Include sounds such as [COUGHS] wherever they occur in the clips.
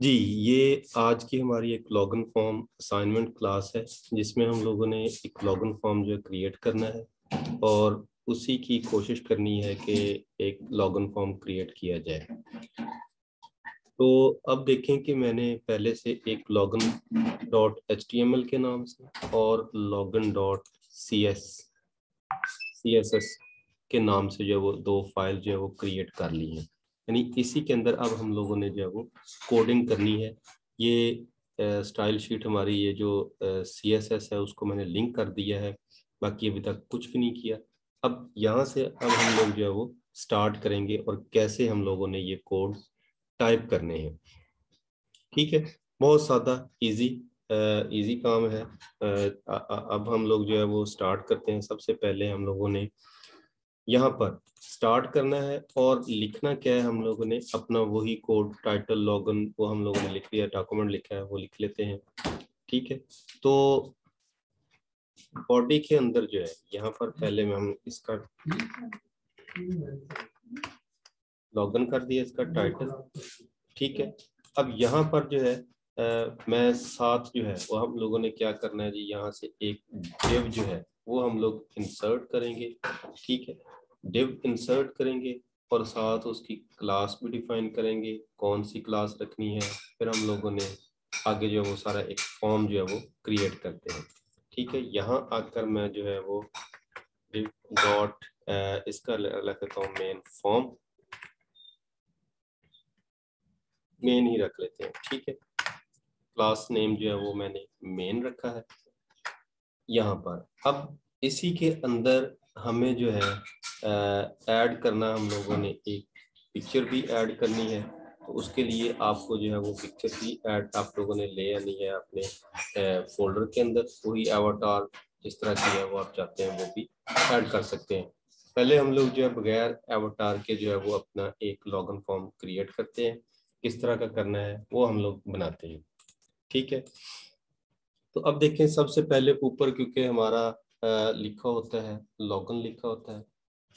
जी, ये आज की हमारी एक लॉगिन फॉर्म असाइनमेंट क्लास है, जिसमें हम लोगों ने एक लॉगिन फॉर्म जो क्रिएट करना है और उसी की कोशिश करनी है कि एक लॉगिन फॉर्म क्रिएट किया जाए। तो अब देखें कि मैंने पहले से एक लॉगिन डॉट एच के नाम से और login dot C S C S S के नाम से जो है वो दो फ़ाइल जो है वो क्रिएट कर ली है। यानी इसी के अंदर अब हम लोगों ने जो है वो कोडिंग करनी है। ये स्टाइल शीट हमारी, ये जो सी एस एस है, उसको मैंने लिंक कर दिया है। बाकी अभी तक कुछ भी नहीं किया। अब यहाँ से अब हम लोग जो है वो स्टार्ट करेंगे और कैसे हम लोगों ने ये कोड टाइप करने हैं। ठीक है? बहुत सादा इजी इजी काम है। अब हम लोग जो है वो स्टार्ट करते हैं। सबसे पहले हम लोगों ने यहाँ पर स्टार्ट करना है और लिखना क्या है हम लोगों ने? अपना वही कोड टाइटल लॉगन वो हम लोगों ने लिख लिया डॉक्यूमेंट लिखा है वो लिख लेते हैं। ठीक है? तो बॉडी के अंदर जो है यहाँ पर पहले में हम इसका लॉगन कर दिया इसका टाइटल ठीक है? अब यहाँ पर जो है आ, मैं साथ जो है वो हम लोगों ने क्या करना है जी? यहाँ से एक डिव जो है वो हम लोग इंसर्ट करेंगे। ठीक है? डिव इंसर्ट करेंगे और साथ उसकी क्लास भी डिफाइन करेंगे कौन सी क्लास रखनी है। फिर हम लोगों ने आगे जो है वो सारा एक फॉर्म जो है वो क्रिएट करते हैं। ठीक है, यहाँ आकर मैं जो है वो डॉट इसका रख लेता हूँ मेन फॉर्म मेन ही रख लेते हैं, ठीक है। क्लास नेम जो है वो मैंने मेन रखा है। यहाँ पर, अब इसी के अंदर हमें जो है ऐड करना हम लोगों ने एक पिक्चर भी ऐड करनी है। तो उसके लिए आपको जो है वो पिक्चर भी ऐड आप लोगों ने ले आनी है अपने फोल्डर के अंदर। वही एवाटार जिस तरह की है वो आप चाहते हैं वो भी ऐड कर सकते हैं। पहले हम लोग जो है बगैर एवाटार के जो है वो अपना एक लॉगन फॉर्म क्रिएट करते हैं। किस तरह का करना है वो हम लोग बनाते हैं। ठीक है? तो अब देखें, सबसे पहले ऊपर क्योंकि हमारा लिखा होता है लॉगन लिखा होता है,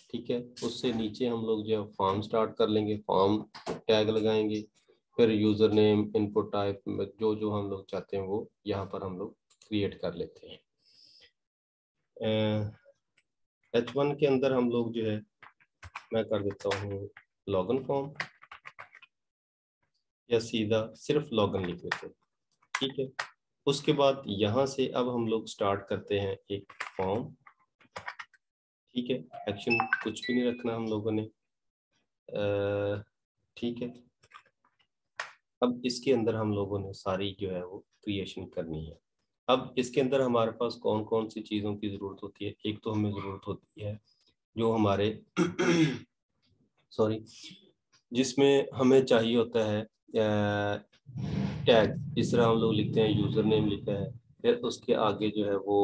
ठीक है? उससे नीचे हम लोग जो है फॉर्म स्टार्ट कर लेंगे फॉर्म टैग लगाएँगे, फिर यूज़र नेम इनपुट टाइप जो जो हम लोग चाहते हैं वो यहाँ पर हम लोग क्रिएट कर लेते हैं। एच वन के अंदर हम लोग जो है, मैं कर देता हूँ लॉगन फॉर्म या सीधा सिर्फ़ लॉगन लिख लेते हैं, ठीक है? उसके बाद यहाँ से अब हम लोग स्टार्ट करते हैं एक फॉर्म ठीक है? एक्शन कुछ भी नहीं रखना हम लोगों ने। ठीक है। अब इसके अंदर हम लोगों ने सारी जो है वो क्रिएशन करनी है। अब इसके अंदर हमारे पास कौन कौन सी चीज़ों की ज़रूरत होती है? एक तो हमें ज़रूरत होती है जो हमारे [COUGHS] सॉरी जिसमें हमें चाहिए होता है टैग जिस तरह हम लोग लिखते हैं यूज़र नेम लिखा है फिर उसके आगे जो है वो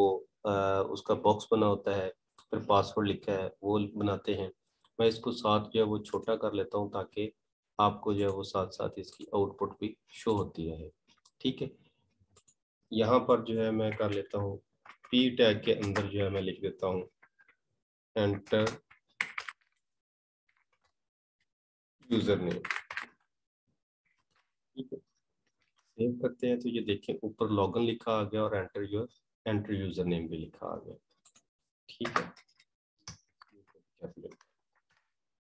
आ, उसका बॉक्स बना होता है फिर पासवर्ड लिखा है वो बनाते हैं। मैं इसको साथ जो है वो छोटा कर लेता हूँ ताकि आपको जो है वो साथ साथ इसकी आउटपुट भी शो होती है ठीक है? यहाँ पर जो है मैं कर लेता हूँ पी टैग के अंदर जो है मैं लिख देता हूँ। एंटर यूज़र नेम ठीक है? सेव करते हैं तो ये देखें ऊपर लॉगिन लिखा आ गया और enter your enter user name भी लिखा आ गया। ठीक है।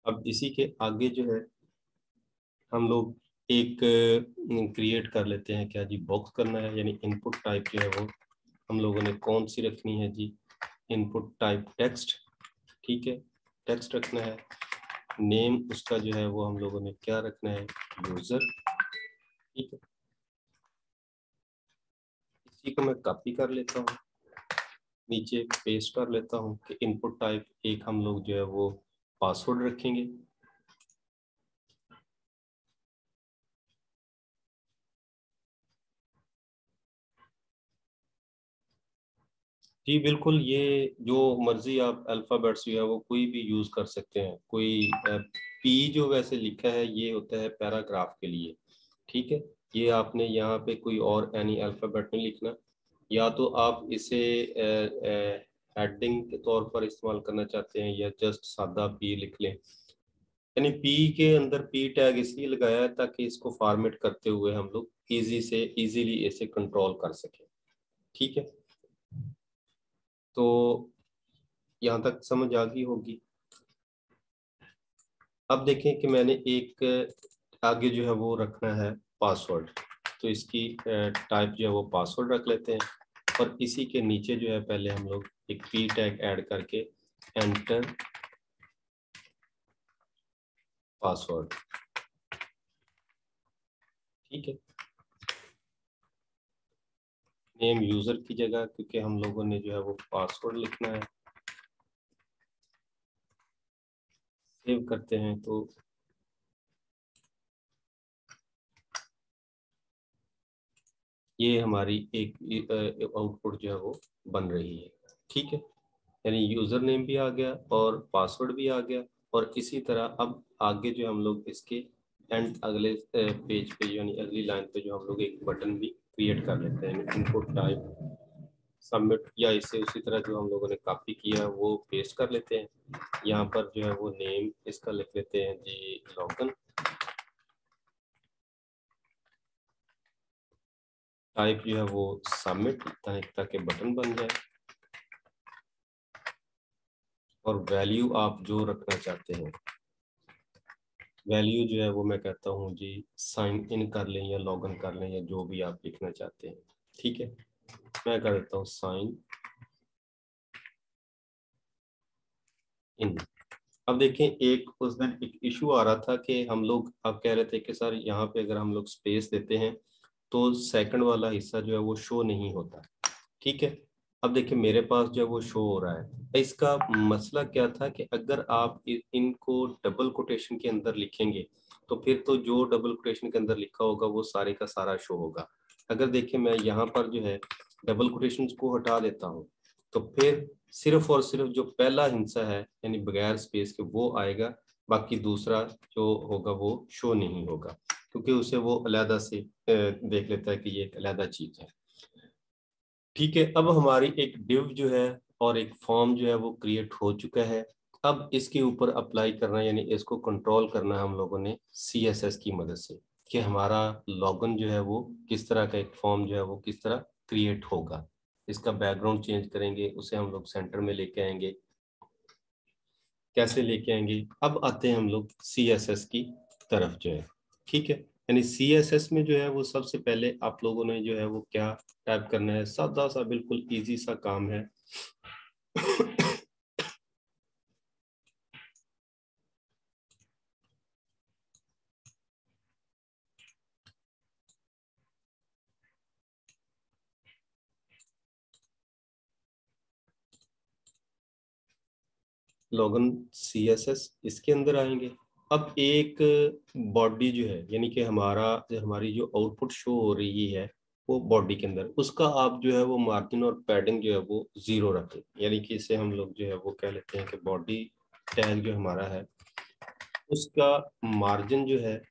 अब इसी के आगे जो है, हम लोग एक क्रिएट कर लेते हैं। क्या जी? बॉक्स करना है, यानी इनपुट टाइप जो है वो हम लोगों ने कौन सी रखनी है जी? इनपुट टाइप टेक्स्ट ठीक है। टेक्स्ट रखना है। नेम उसका जो है वो हम लोगों ने क्या रखना है? यूज़र ठीक है। इसी को मैं कॉपी कर लेता हूँ। नीचे पेस्ट कर लेता हूँ कि इनपुट टाइप एक हम लोग जो है वो पासवर्ड रखेंगे। जी, बिल्कुल, ये जो मर्ज़ी आप अल्फ़ाबेट्स जो है वो कोई भी यूज़ कर सकते हैं। कोई पी जो वैसे लिखा है, ये होता है पैराग्राफ के लिए। ठीक है? ये आपने यहाँ पे कोई और एनी अल्फ़ाबेट नहीं लिखना। या तो आप इसे हेडिंग के तौर पर इस्तेमाल करना चाहते हैं या जस्ट सादा पी लिख लें। यानी पी के अंदर पी टैग इसलिए लगाया है ताकि इसको फॉर्मेट करते हुए हम लोग इजी से इजीली इसे कंट्रोल कर सके। ठीक है? तो यहाँ तक समझ आ गई होगी। अब देखें कि मैंने एक आगे जो है वो रखना है। पासवर्ड तो इसकी टाइप जो है वो पासवर्ड रख लेते हैं। और इसी के नीचे जो है पहले हम लोग एक पी टैग ऐड करके एंटर पासवर्ड ठीक है? नेम यूज़र की जगह क्योंकि हम लोगों ने जो है वो पासवर्ड लिखना है। सेव करते हैं तो ये हमारी एक आउटपुट जो है वो बन रही है। ठीक है? यानी यूज़र नेम भी आ गया और पासवर्ड भी आ गया और इसी तरह अब आगे जो हम लोग इसके एंड अगले पेज पे यानी अगली लाइन पे जो हम लोग एक बटन भी क्रिएट कर लेते हैं। इनपुट टाइप सबमिट या इसे उसी तरह जो हम लोगों ने कॉपी किया वो पेस्ट कर लेते हैं। यहाँ पर जो है वो नेम इसका लिख लेते हैं जी लॉगन टाइप जो है वो सबमिट ताकि बटन बन जाए। और वैल्यू आप जो रखना चाहते हैं। वैल्यू जो है वो मैं कहता हूँ जी साइन इन कर लें या लॉग इन कर लें या जो भी आप लिखना चाहते हैं। ठीक है? मैं कर देता हूँ साइन इन अब देखें, एक उस दिन एक इशू आ रहा था कि हम लोग अब कह रहे थे कि सर, यहाँ पे अगर हम लोग स्पेस देते हैं तो सेकंड वाला हिस्सा जो है वो शो नहीं होता। ठीक है? अब देखिए, मेरे पास जो है वो शो हो रहा है। इसका मसला क्या था कि अगर आप इनको डबल कोटेशन के अंदर लिखेंगे तो फिर तो जो डबल कोटेशन के अंदर लिखा होगा, वो सारे का सारा शो होगा। अगर देखिए, मैं यहाँ पर जो है डबल कोटेशन को हटा देता हूँ तो फिर सिर्फ़ और सिर्फ़ जो पहला हिंसा है, यानी बगैर स्पेस के, वो आएगा, बाकी दूसरा जो होगा वो शो नहीं होगा। क्योंकि उसे वो अलहदा से देख लेता है कि ये एक अलहदा चीज़ है। ठीक है, अब हमारी एक डिव जो है और एक फॉर्म जो है वो क्रिएट हो चुका है। अब इसके ऊपर अप्लाई करना, यानी इसको कंट्रोल करना हम लोगों ने सी एस एस की मदद से कि हमारा लॉगन जो है वो किस तरह का एक फॉर्म जो है वो किस तरह क्रिएट होगा। इसका बैकग्राउंड चेंज करेंगे, उसे हम लोग सेंटर में लेके आएँगे। कैसे लेके आएँगे? अब आते हैं हम लोग सी एस एस की तरफ़ जो है। ठीक है। यानी सी एस एस में जो है वो सबसे पहले आप लोगों ने जो है वो क्या टाइप करना है? सादा सा बिल्कुल इजी सा काम है। लॉगन सी एस एस इसके अंदर आएँगे। अब एक बॉडी जो है, यानी कि हमारा जो हमारी जो आउटपुट शो हो रही है, वो बॉडी के अंदर, उसका आप जो है वो मार्जिन और पैडिंग जो है वो ज़ीरो रखें। यानी कि इसे हम लोग जो है वो कह लेते हैं कि बॉडी टैग जो हमारा है, उसका मार्जिन जो है,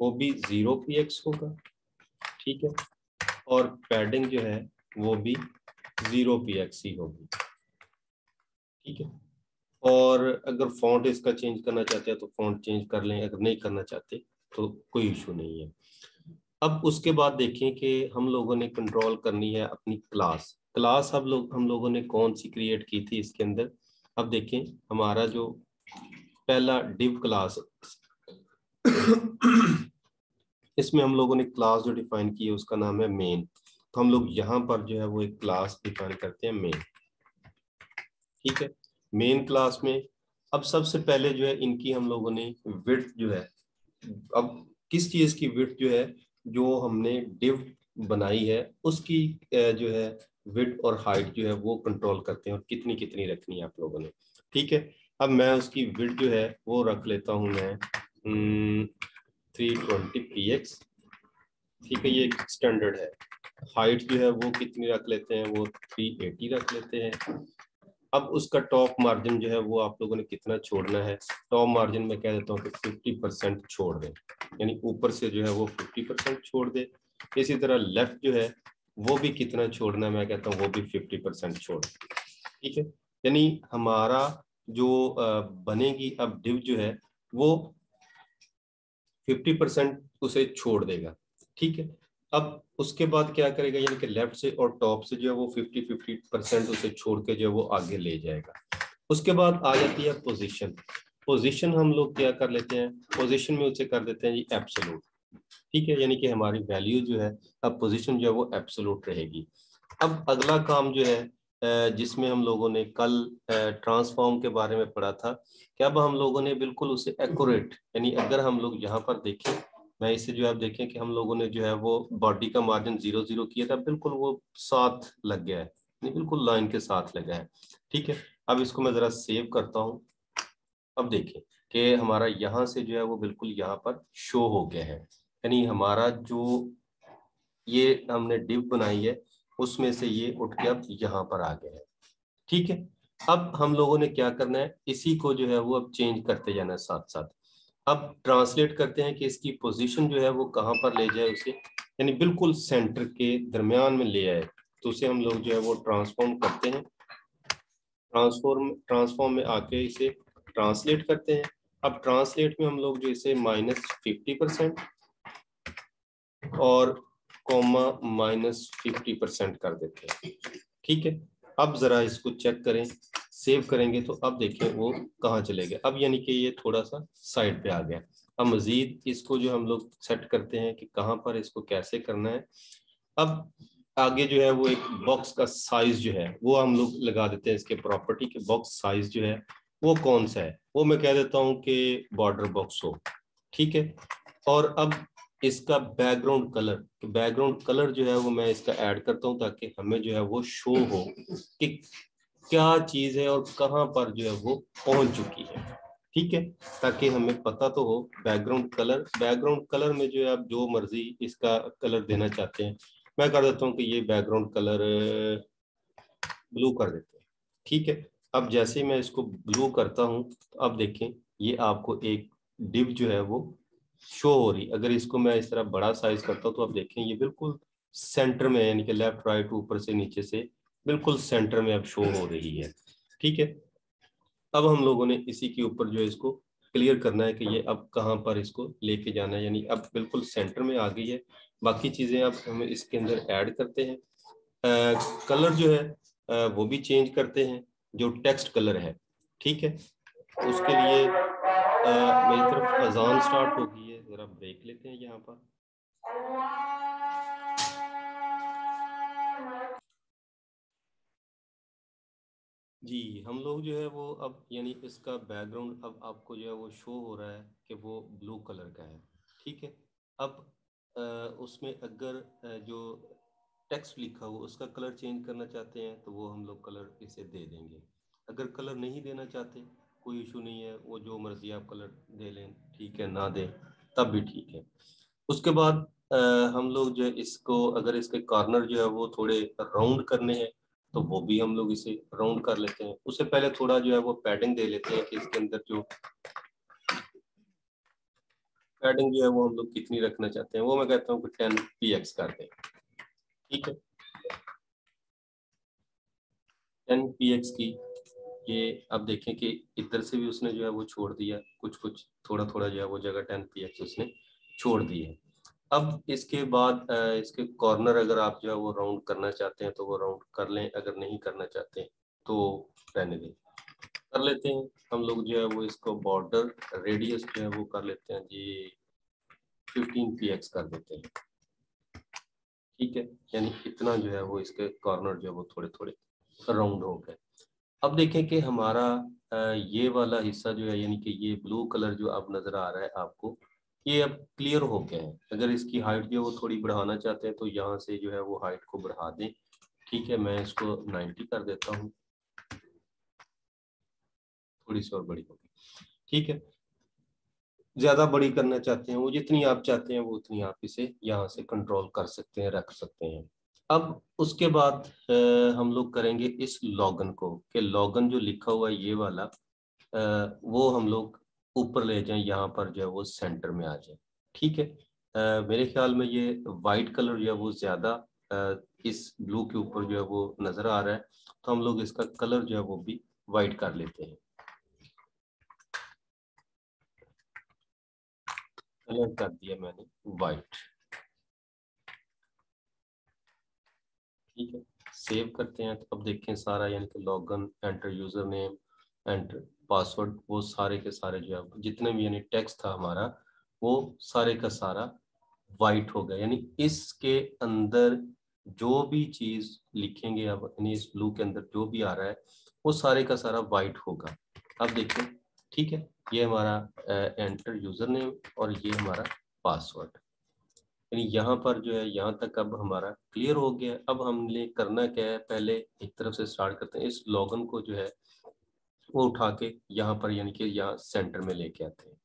वो भी ज़ीरो पी एक्स होगा, ठीक है? और पैडिंग जो है, वो भी ज़ीरो पी एक्स ही होगी, ठीक है? और अगर फॉन्ट इसका चेंज करना चाहते हैं तो फॉन्ट चेंज कर लें, अगर नहीं करना चाहते तो कोई इशू नहीं है। अब उसके बाद देखें कि हम लोगों ने कंट्रोल करनी है अपनी क्लास क्लास अब लोग, हम लोगों ने कौन सी क्रिएट की थी इसके अंदर? अब देखें, हमारा जो पहला डिव क्लास इसमें हम लोगों ने क्लास जो डिफाइन की है उसका नाम है मेन तो हम लोग यहाँ पर जो है वो एक क्लास डिफाइन करते हैं मेन ठीक है? मेन क्लास में, अब सबसे पहले जो है इनकी हम लोगों ने विथ जो है, अब किस चीज़ की विथ जो है, जो हमने डिव बनाई है, उसकी जो है विथ और हाइट जो है वो कंट्रोल करते हैं और कितनी कितनी रखनी है आप लोगों ने। ठीक है? अब मैं उसकी विथ जो है वो रख लेता हूँ मैं थ्री ट्वेंटी पी एक्स ठीक है? ये स्टैंडर्ड है। हाइट जो है वो कितनी रख लेते हैं? वो थ्री एटी रख लेते हैं। अब उसका टॉप मार्जिन जो है वो आप लोगों ने कितना छोड़ना है? टॉप मार्जिन में कह देता हूँ कि फिफ्टी परसेंट छोड़ दे। यानी ऊपर से जो है वो फिफ्टी परसेंट छोड़ दे। इसी तरह लेफ़्ट जो है, वो भी कितना छोड़ना है? मैं कहता हूँ वो भी फिफ्टी परसेंट छोड़ ठीक है? यानी हमारा जो बनेगी अब डिव जो है, वो 50 परसेंट उसे छोड़ देगा। ठीक है? अब उसके बाद क्या करेगा? यानी कि लेफ़्ट से और टॉप से जो है वो 50 50 परसेंट उसे छोड़ के जो है वो आगे ले जाएगा। उसके बाद आ जाती है पोजीशन पोजीशन हम लोग क्या कर लेते हैं? पोजीशन में उसे कर देते हैं जी एप्सोलूट ठीक है? यानी कि हमारी वैल्यू जो है, अब पोजीशन जो है वो एप्सोलूट रहेगी। अब अगला काम जो है जिसमें हम लोगों ने कल ट्रांसफॉर्म के बारे में पढ़ा था, कि अब हम लोगों ने बिल्कुल उसे एक्यूरेट यानी अगर हम लोग यहाँ पर देखें मैं इसे जो आप देखें कि हम लोगों ने जो है, वो बॉडी का मार्जिन ज़ीरो ज़ीरो किया था, बिल्कुल वो साथ लग गया है। बिल्कुल लाइन के साथ लगा है। ठीक है, अब इसको मैं जरा सेव करता हूँ। अब देखें कि हमारा यहाँ से जो है, वो बिल्कुल यहाँ पर शो हो गया है। यानी हमारा जो ये हमने डिव बनाई है, उसमें से ये उठ के अब यहाँ पर आ गया है। ठीक है, अब हम लोगों ने क्या करना है, इसी को जो है, वो अब चेंज करते जाना है साथ साथ अब ट्रांसलेट करते हैं कि इसकी पोजीशन जो है वो कहाँ पर ले जाए उसे। यानी बिल्कुल सेंटर के दरमियान में ले आए। तो उसे हम लोग जो है वो ट्रांसफॉर्म करते हैं। ट्रांसफॉर्म ट्रांसफॉर्म में आके इसे ट्रांसलेट करते हैं। अब ट्रांसलेट में हम लोग जो इसे माइनस फिफ्टी परसेंट और कॉमा माइनस फिफ्टी परसेंट कर देते हैं। ठीक है? अब जरा इसको चेक करें। सेव करेंगे तो अब देखें वो कहाँ चले गए। अब यानी कि ये थोड़ा सा साइड पे आ गया। अब मजीद इसको जो हम लोग सेट करते हैं कि कहाँ पर इसको कैसे करना है। अब आगे जो है वो एक बॉक्स का साइज़ जो है, वो हम लोग लगा देते हैं इसके प्रॉपर्टी के बॉक्स साइज़ जो है, वो कौन सा है? वो मैं कह देता हूँ कि बॉर्डर बॉक्स हो, ठीक है? और अब इसका बैकग्राउंड कलर तो बैकग्राउंड कलर जो है वो मैं इसका ऐड करता हूँ ताकि हमें जो है वो शो हो कि क्या चीज़ है और कहाँ पर जो है वो पहुँच चुकी है? ठीक है? ताकि हमें पता तो हो बैकग्राउंड कलर बैकग्राउंड कलर में जो है आप जो मर्ज़ी इसका कलर देना चाहते हैं। मैं कर देता हूँ कि ये बैकग्राउंड कलर ब्लू कर देते हैं। ठीक है? अब जैसे मैं इसको ब्लू करता हूँ तो अब देखें, ये आपको एक डिव जो है वो शो हो रही अगर इसको मैं इस तरह बड़ा साइज़ करता हूँ तो आप देखें, ये बिल्कुल सेंटर में यानी कि लेफ़्ट राइट ऊपर से नीचे से बिल्कुल सेंटर में अब शो हो रही है। ठीक है? अब हम लोगों ने इसी के ऊपर जो है इसको क्लियर करना है कि ये अब कहाँ पर इसको लेके जाना है। यानी अब बिल्कुल सेंटर में आ गई है। बाकी चीज़ें अब हम इसके अंदर ऐड करते हैं। आ, कलर जो है आ, वो भी चेंज करते हैं जो टेक्स्ट कलर है। ठीक है? उसके लिए मेरी तरफ़ अजान स्टार्ट हो गई है। ज़रा ब्रेक लेते हैं यहाँ पर। जी हम लोग जो है वो अब यानी इसका बैकग्राउंड अब आपको जो है वो शो हो रहा है कि वो ब्लू कलर का है ठीक है? अब आ, उसमें अगर जो टेक्स्ट लिखा हो उसका कलर चेंज करना चाहते हैं तो वो हम लोग कलर इसे दे देंगे। अगर कलर नहीं देना चाहते कोई इशू नहीं है वो जो मर्ज़ी आप कलर दे लें ठीक है ना दें तब भी ठीक है। उसके बाद आ, हम लोग जो है इसको अगर इसके कॉर्नर जो है वो थोड़े राउंड करने हैं तो वो भी हम लोग इसे राउंड कर लेते हैं। उससे पहले थोड़ा जो है वो पैडिंग दे लेते हैं कि इसके अंदर जो पैडिंग जो है वो हम लोग कितनी रखना चाहते हैं, वो मैं कहता हूँ कि टेन पी एक्स कर दें। ठीक है? टेन पी एक्स की ये अब देखें कि इधर से भी उसने जो है वो छोड़ दिया कुछ कुछ थोड़ा थोड़ा जो है वो जगह टेन पी एक्स उसने छोड़ दी है। अब इसके बाद इसके कॉर्नर अगर आप जो है वो राउंड करना चाहते हैं तो वो राउंड कर लें, अगर नहीं करना चाहते तो रहने दें। कर लेते हैं, हम लोग जो है वो इसको बॉर्डर रेडियस जो है वो कर लेते हैं जी फिफ्टीन पी एक्स कर देते हैं। ठीक है, यानी इतना जो है वो इसके कॉर्नर जो है वो थोड़े थोड़े राउंड हो गए। अब देखें कि हमारा ये वाला हिस्सा जो है, यानी कि ये ब्लू कलर जो अब नज़र आ रहा है आपको ये अब क्लियर हो गया है। अगर इसकी हाइट जो है वो थोड़ी बढ़ाना चाहते हैं तो यहाँ से जो है वो हाइट को बढ़ा दें। ठीक है मैं इसको 90 कर देता हूँ। थोड़ी सी और बड़ी होगी। ठीक है? ज़्यादा बड़ी करना चाहते हैं वो जितनी आप चाहते हैं वो उतनी आप इसे यहाँ से कंट्रोल कर सकते हैं रख सकते हैं। अब उसके बाद हम लोग करेंगे इस लॉगन को कि लॉगन जो लिखा हुआ है ये वाला आ, वो हम लोग ऊपर ले जाएँ यहाँ पर जो है वो सेंटर में आ जाए। ठीक है? आ, मेरे ख्याल में ये वाइट कलर जो है वो ज़्यादा इस ब्लू के ऊपर जो है वो नज़र आ रहा है तो हम लोग इसका कलर जो है वो भी वाइट कर लेते हैं। कलर कर दिया मैंने वाइट ठीक है? सेव करते हैं तो अब देखें सारा यानी कि login enter user name enter password वो सारे के सारे जो है जितने भी यानी टेक्स्ट था हमारा, वो सारे का सारा वाइट हो गया। यानी इसके अंदर जो भी चीज़ लिखेंगे अब, यानी इस ब्लू के अंदर जो भी आ रहा है, वो सारे का सारा वाइट होगा। अब देखिए, ठीक है, ये हमारा एंटर यूज़र नेम और ये हमारा पासवर्ड यानी यहाँ पर जो है, यहाँ तक अब हमारा क्लियर हो गया। अब हमने करना क्या है, पहले एक तरफ़ से स्टार्ट करते हैं। इस लॉगन को जो है वो उठा के यहाँ पर यानी कि यहाँ सेंटर में लेके आते हैं।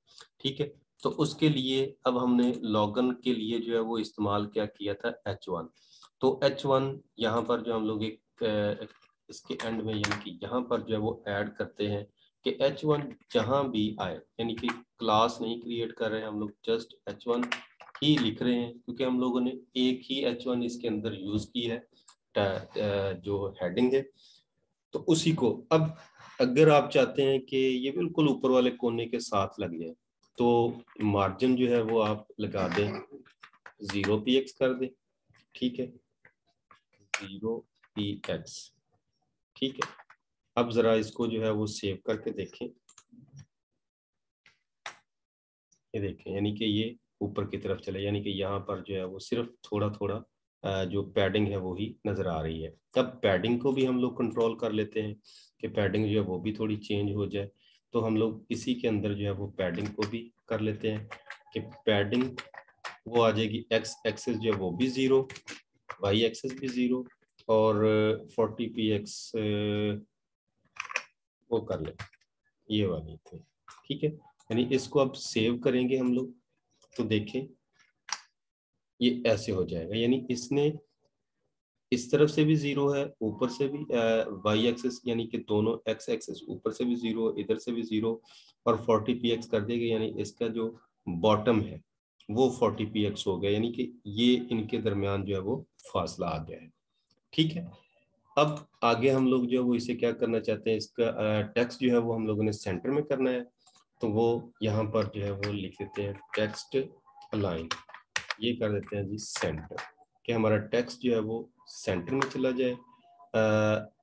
ठीक है? तो उसके लिए अब हमने लॉगन के लिए जो है वो इस्तेमाल क्या किया था? एच वन तो एच वन यहाँ पर जो हम लोग एक इसके एंड में यानी कि यहाँ पर जो है वो ऐड करते हैं कि एच वन जहाँ भी आए, यानी कि क्लास नहीं क्रिएट कर रहे हैं, हम लोग जस्ट एच वन ही लिख रहे हैं, क्योंकि हम लोगों ने एक ही एच वन इसके अंदर यूज़ की है जो हेडिंग है। तो उसी को। अब अगर आप चाहते हैं कि ये बिल्कुल ऊपर वाले कोने के साथ लग जाए तो मार्जिन जो है वो आप लगा दें। ज़ीरो पी एक्स कर दें, ठीक है? ज़ीरो पी एक्स ठीक है? अब जरा इसको जो है वो सेव करके देखें। ये देखें, यानी कि ये ऊपर की तरफ़ चले, यानी कि यहाँ पर जो है वो सिर्फ़ थोड़ा थोड़ा जो पैडिंग है, वो ही नज़र आ रही है। तब पैडिंग को भी हम लोग कंट्रोल कर लेते हैं कि पैडिंग जो है, वो भी थोड़ी चेंज हो जाए। तो हम लोग इसी के अंदर जो है, वो पैडिंग को भी कर लेते हैं कि पैडिंग वो आ जाएगी एक्स एक्सेस जो है, वो भी ज़ीरो वाई एक्सेस भी ज़ीरो और फोर्टी पी एक्स वो कर ले। ये वाली थी। ठीक है? यानी इसको अब सेव करेंगे हम लोग। तो देखें ये ऐसे हो जाएगा, यानी इसने इस तरफ़ से भी ज़ीरो है, ऊपर से भी वाई एक्सेस यानी कि दोनों एक्स एक्सेस ऊपर से भी ज़ीरो, इधर से भी ज़ीरो, और फोर्टी पी एक्स कर देगा, यानी इसका जो बॉटम है, वो फोर्टी पी एक्स हो गया, यानी कि ये इनके दरमियान जो है वो फासला आ गया है। ठीक है? अब आगे हम लोग जो है वो इसे क्या करना चाहते हैं, इसका टेक्स्ट जो है वो हम लोगों ने सेंटर में करना है तो वो यहाँ पर जो है वो लिख देते हैं टेक्स्ट अलाइन ये कर देते हैं जी सेंटर कि हमारा टेक्स्ट जो है वो सेंटर में चला जाए।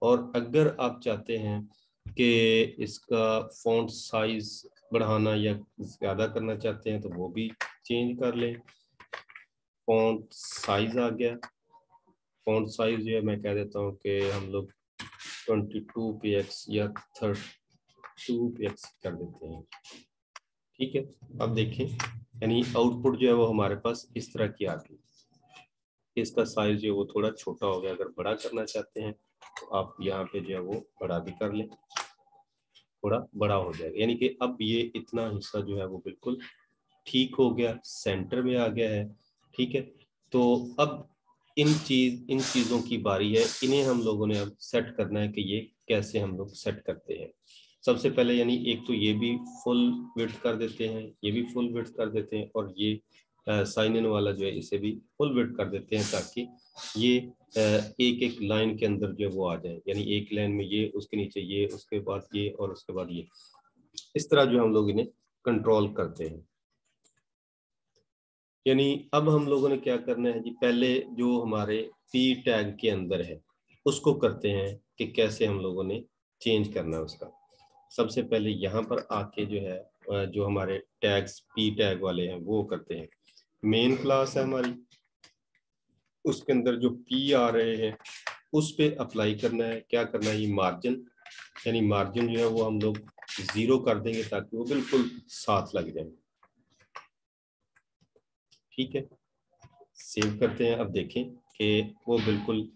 और अगर आप चाहते हैं कि इसका फॉन्ट साइज़ बढ़ाना या ज़्यादा करना चाहते हैं तो वो भी चेंज कर लें। फॉन्ट साइज़ आ गया। फॉन्ट साइज़ जो है, मैं कह देता हूँ कि हम लोग 22 पी एक्स या थर्ट टू पी एक्स कर देते हैं। ठीक है? अब देखें यानी आउटपुट जो है वो हमारे पास इस तरह की आ गई। इसका साइज़ जो है वो थोड़ा छोटा हो गया, अगर बड़ा करना चाहते हैं तो आप यहाँ पे जो है वो बड़ा भी कर लें। थोड़ा बड़ा हो जाएगा। यानी कि अब ये इतना हिस्सा जो है वो बिल्कुल ठीक हो गया सेंटर में आ गया है। ठीक है? तो अब इन चीज़, इन चीज़ों की बारी है। इन्हें हम लोगों ने अब सेट करना है कि ये कैसे हम लोग सेट करते हैं। सबसे पहले यानी एक तो ये भी फुल विड्थ कर देते हैं, ये भी फुल विड्थ कर देते हैं और ये साइन इन वाला जो है इसे भी फुल विड्थ कर देते हैं ताकि ये एक एक लाइन के अंदर जो है वो आ जाए। यानी एक लाइन में ये, उसके नीचे ये, उसके बाद ये और उसके बाद ये। इस तरह जो हम लोग इन्हें कंट्रोल करते हैं। यानी अब हम लोगों ने क्या करना है जी? पहले जो हमारे पी टैग के अंदर है, उसको करते हैं कि कैसे हम लोगों ने चेंज करना है उसका। सबसे पहले यहाँ पर आके जो है जो हमारे टैग्स पी टैग वाले हैं, वो करते हैं। मेन क्लास है हमारी। उसके अंदर जो पी आ रहे हैं, उस पर अप्लाई करना है। क्या करना है? ये मार्जिन यानी मार्जिन जो है वो हम लोग ज़ीरो कर देंगे ताकि वो बिल्कुल साथ लग जाए। ठीक है? सेव करते हैं। अब देखें कि वो बिल्कुल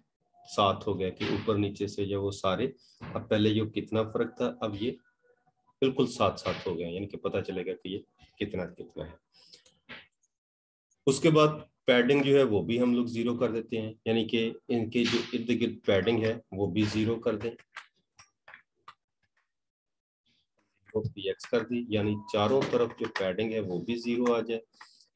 साथ हो गया कि ऊपर नीचे से जो वो सारे। अब पहले जो कितना फ़र्क था? अब ये बिल्कुल साथ साथ हो गया यानी कि पता चलेगा कि ये कितना कितना है। उसके बाद पैडिंग जो है वो भी हम लोग ज़ीरो कर देते हैं, यानी कि इनके जो इर्द गिर्द पैडिंग है, वो भी ज़ीरो कर दें। कर दी, यानी चारों तरफ़ जो पैडिंग है वो भी ज़ीरो आ जाए।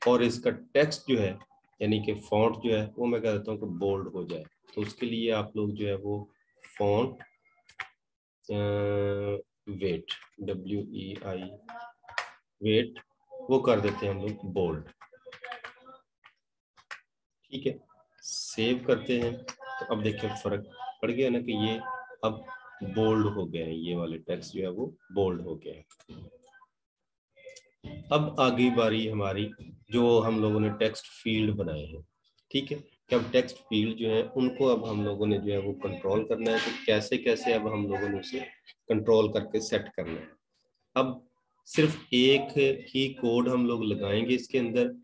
और इसका टेक्स्ट जो है, यानी कि फॉन्ट जो है, वो मैं कह देता हूँ कि बोल्ड हो जाए। तो उसके लिए आप लोग जो है वो font weight W E I weight, वो कर देते हैं हम लोग बोल्ड। ठीक है, सेव करते हैं। तो अब देखिए, फ़र्क पड़ गया ना कि ये अब बोल्ड हो गए हैं, ये वाले टेक्स्ट जो है वो बोल्ड हो गए हैं। अब आगे बारी हमारी, जो हम लोगों ने टेक्स्ट फ़ील्ड बनाए हैं। ठीक है, कि अब टेक्स्ट फ़ील्ड जो है, उनको अब हम लोगों ने जो है वो कंट्रोल करना है तो कैसे कैसे अब हम लोगों ने उसे कंट्रोल करके सेट करना है। अब सिर्फ़ एक ही कोड हम लोग लगाएँगे इसके अंदर,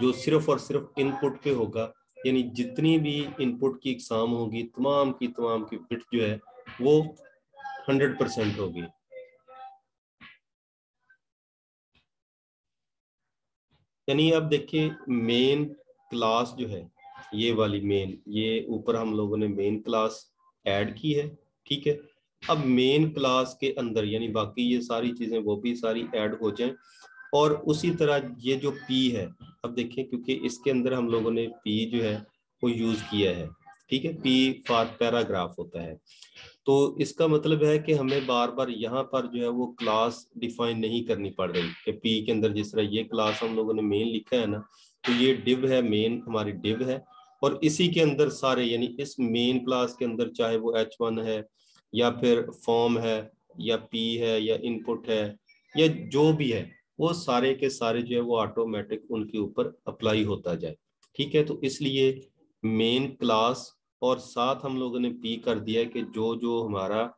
जो सिर्फ़ और सिर्फ़ इनपुट पे होगा, यानी जितनी भी इनपुट की एग्ज़ाम होगी, तमाम की तमाम की बिट जो है, वो हंड्रेड परसेंट होगी। यानी अब देखिए मेन क्लास जो है, ये वाली मेन ये ऊपर हम लोगों ने मेन क्लास ऐड की है, ठीक है? अब मेन क्लास के अंदर, यानी बाकी ये सारी चीज़ें, वो भी सारी ऐड हो जाएँ। और उसी तरह ये जो पी है, अब देखिए, क्योंकि इसके अंदर हम लोगों ने पी जो है, वो यूज़ किया है। ठीक है? पी फॉर पैराग्राफ होता है। तो इसका मतलब है कि हमें बार बार यहाँ पर जो है, वो क्लास डिफाइन नहीं करनी पड़ रही। कि पी के अंदर जिस तरह ये क्लास हम लोगों ने मेन लिखा है ना तो ये डिव है मेन हमारी डिव है। और इसी के अंदर सारे, यानी इस मेन क्लास के अंदर, चाहे वो एच वन है या फिर फॉर्म है, या पी है, या इनपुट है, या जो भी है, वो सारे के सारे जो है वो ऑटोमेटिक उनके ऊपर अप्लाई होता जाए। ठीक है? तो इसलिए मेन क्लास और साथ हम लोगों ने पी कर दिया कि जो जो हमारा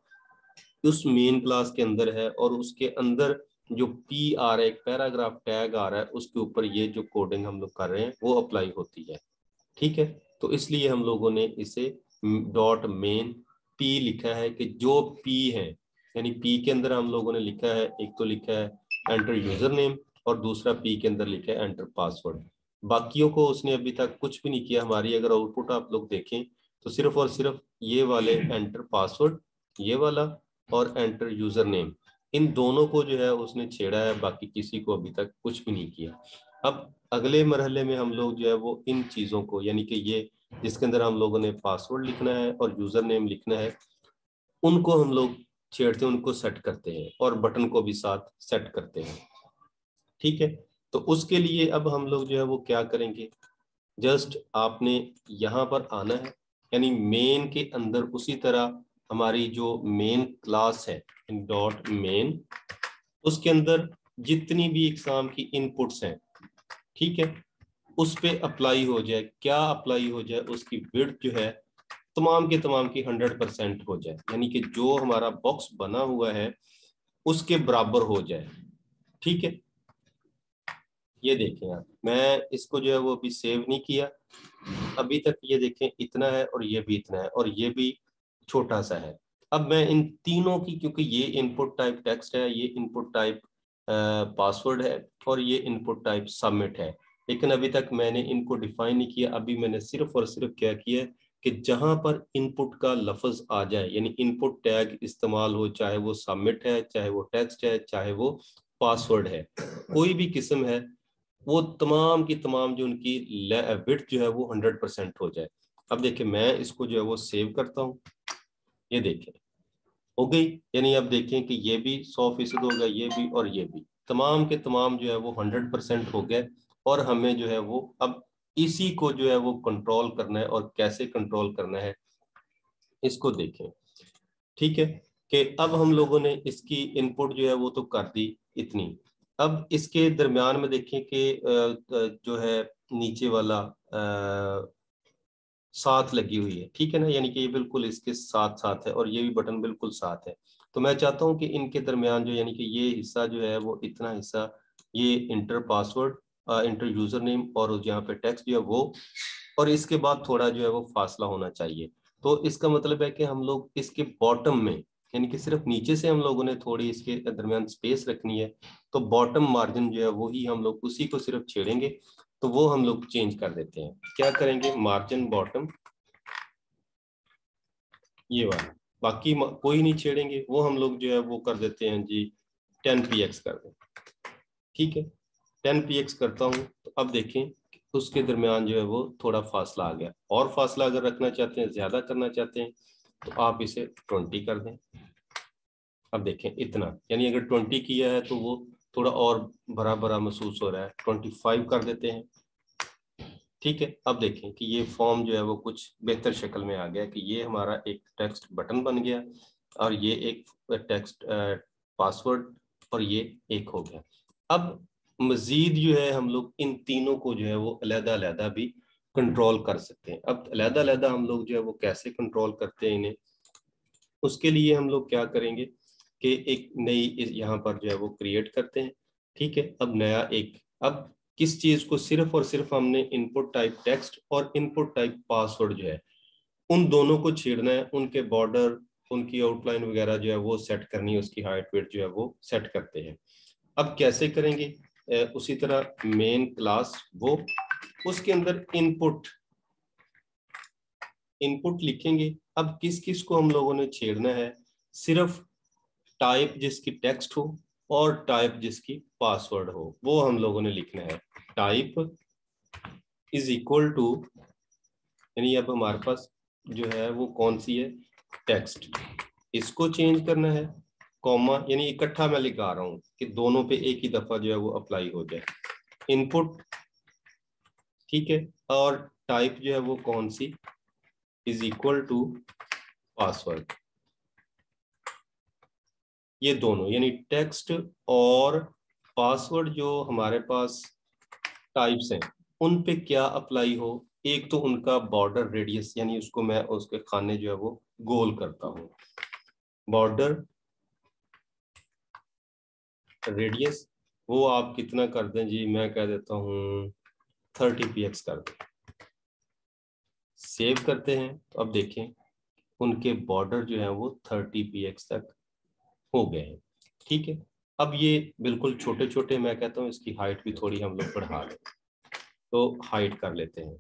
उस मेन क्लास के अंदर है और उसके अंदर जो पी आ रहा है पैराग्राफ टैग आ रहा है, उसके ऊपर ये जो कोडिंग हम लोग कर रहे हैं, वो अप्लाई होती है ठीक है? तो इसलिए हम लोगों ने इसे डॉट मेन पी लिखा है कि जो पी है, यानी पी के अंदर हम लोगों ने लिखा है, एक तो लिखा है एंटर यूज़र नेम और दूसरा पी के अंदर लिखा है एंटर पासवर्ड बाकियों को उसने अभी तक कुछ भी नहीं किया। हमारी अगर आउटपुट आप लोग देखें तो सिर्फ़ और सिर्फ़ ये वाले एंटर पासवर्ड ये वाला और एंटर यूज़र नेम इन दोनों को जो है उसने छेड़ा है। बाकी किसी को अभी तक कुछ भी नहीं किया। अब अगले मरहले में हम लोग जो है वो इन चीज़ों को, यानी कि ये जिसके अंदर हम लोगों ने पासवर्ड लिखना है और यूज़र नेम लिखना है, उनको हम लोग छेड़ते हैं उनको सेट करते हैं और बटन को भी साथ सेट करते हैं। ठीक है? तो उसके लिए अब हम लोग जो है वो क्या करेंगे? जस्ट आपने यहाँ पर आना है, यानी मेन के अंदर उसी तरह हमारी जो मेन क्लास है डॉट मेन उसके अंदर जितनी भी एग्ज़ाम की इनपुट्स हैं, ठीक है? उस पे अप्लाई हो जाए, क्या अप्लाई हो जाए, उसकी विड जो है, तमाम के तमाम की हंड्रेड परसेंट हो जाए। यानी कि जो हमारा बॉक्स बना हुआ है, उसके बराबर हो जाए। ठीक है? ये देखें आप। मैं इसको जो है, वो अभी सेव नहीं किया। अभी तक ये देखें, इतना है और ये भी इतना है, और ये भी छोटा सा है। अब मैं इन तीनों की, क्योंकि ये इनपुट टाइप टेक्स्ट है, ये इनपुट टाइप पासवर्ड है, और ये इनपुट टाइप सबमिट है। लेकिन अभी तक मैंने इनको डिफाइन नहीं किया। अभी मैंने सिर्फ़ और सिर्फ़ क्या किया कि जहाँ पर इनपुट का लफज आ जाए, यानी इनपुट टैग इस्तेमाल हो, चाहे वो सबमिट है, चाहे वो टेक्स्ट है, चाहे वो पासवर्ड है, कोई भी किस्म है, वो तमाम की तमाम जो उनकी विथ जो है वो हंड्रेड परसेंट हो जाए। अब देखिए, मैं इसको जो है वो सेव करता हूँ। ये देखें हो गई? यानी अब देखें कि ये भी सौ फ़ीसद हो गया, ये भी और ये भी। तमाम के तमाम जो है वो हंड्रेड परसेंट हो गए। और हमें जो है वो अब इसी को जो है वो कंट्रोल करना है और कैसे कंट्रोल करना है, इसको देखें। ठीक है कि अब हम लोगों ने इसकी इनपुट जो है वो तो कर दी इतनी। अब इसके दरमियान में देखें कि जो है नीचे वाला साथ लगी हुई है। ठीक है ना? यानी कि ये बिल्कुल इसके साथ साथ है और ये भी बटन बिल्कुल साथ है। तो मैं चाहता हूँ कि इनके दरमियान जो यानी कि ये हिस्सा जो है वो इतना हिस्सा, ये enter password enter user name और यहाँ पे टेक्स्ट जो है वो, और इसके बाद थोड़ा जो है वो फासला होना चाहिए। तो इसका मतलब है कि हम लोग इसके बॉटम में, यानी कि सिर्फ़ नीचे से हम लोगों ने थोड़ी इसके दरमियान स्पेस रखनी है तो बॉटम मार्जिन जो है वो ही हम लोग उसी को सिर्फ़ छेड़ेंगे तो वो हम लोग चेंज कर देते हैं। क्या करेंगे? मार्जिन बॉटम ये वाला। बाकी कोई नहीं छेड़ेंगे, वो हम लोग जो है वो कर देते हैं जी टेन पी एक्स कर दें। ठीक है? टेन पी एक्स करता हूँ तो अब देखें उसके दरमियान जो है वो थोड़ा फासला आ गया। और फासला अगर रखना चाहते हैं, ज़्यादा करना चाहते हैं तो आप इसे ट्वेंटी कर दें। अब देखें इतना, यानी अगर ट्वेंटी किया है तो वो थोड़ा और भरा भरा महसूस हो रहा है। ट्वेंटी फाइव कर देते हैं। ठीक है, अब देखें कि ये फॉर्म जो है वो कुछ बेहतर शक्ल में आ गया कि ये हमारा एक टेक्स्ट बटन बन गया और ये एक टेक्स्ट पासवर्ड और ये एक हो गया। अब मजीद जो है हम लोग इन तीनों को जो है वो अलहदा अलहदा भी कंट्रोल कर सकते हैं। अब अलहदा अलहदा हम लोग जो है वो कैसे कंट्रोल करते हैं इन्हें? उसके लिए हम लोग क्या करेंगे कि एक नई यहाँ पर जो है वो क्रिएट करते हैं। ठीक है, अब नया एक, अब किस चीज़ को सिर्फ़ और सिर्फ़ हमने इनपुट टाइप टेक्स्ट और इनपुट टाइप पासवर्ड जो है, उन दोनों को छेड़ना है, उनके बॉर्डर उनकी आउटलाइन वगैरह जो है वो सेट करनी है, उसकी हाइट वेट जो है वो सेट करते हैं। अब कैसे करेंगे? उसी तरह मेन क्लास वो, उसके अंदर इनपुट इनपुट लिखेंगे। अब किस किस को हम लोगों ने छेड़ना है? सिर्फ़ टाइप जिसकी टेक्स्ट हो और टाइप जिसकी पासवर्ड हो, वो हम लोगों ने लिखना है। टाइप इज़ इक्वल टू यानी अब हमारे पास जो है वो कौन सी है? टेक्स्ट इसको चेंज करना है। कॉमा यानी इकट्ठा मैं लिखा रहा हूँ कि दोनों पे एक ही दफ़ा जो है वो अप्लाई हो जाए। इनपुट ठीक है? और टाइप जो है वो कौन सी? इज़ इक्वल टू पासवर्ड ये दोनों, यानी टेक्स्ट और पासवर्ड जो हमारे पास टाइप्स हैं, उन पे क्या अप्लाई हो? एक तो उनका बॉर्डर रेडियस यानी उसको मैं उसके खाने जो है वो गोल करता हूँ। बॉर्डर रेडियस वो आप कितना कर दें जी? मैं कह देता हूँ थर्टी पी एक्स कर दें। सेव करते हैं। तो अब देखें, उनके बॉर्डर जो है वो थर्टी पी एक्स तक हो गए हैं। ठीक है? अब ये बिल्कुल छोटे छोटे मैं कहता हूँ, इसकी हाइट भी थोड़ी हम लोग बढ़ा लें। तो हाइट कर लेते हैं।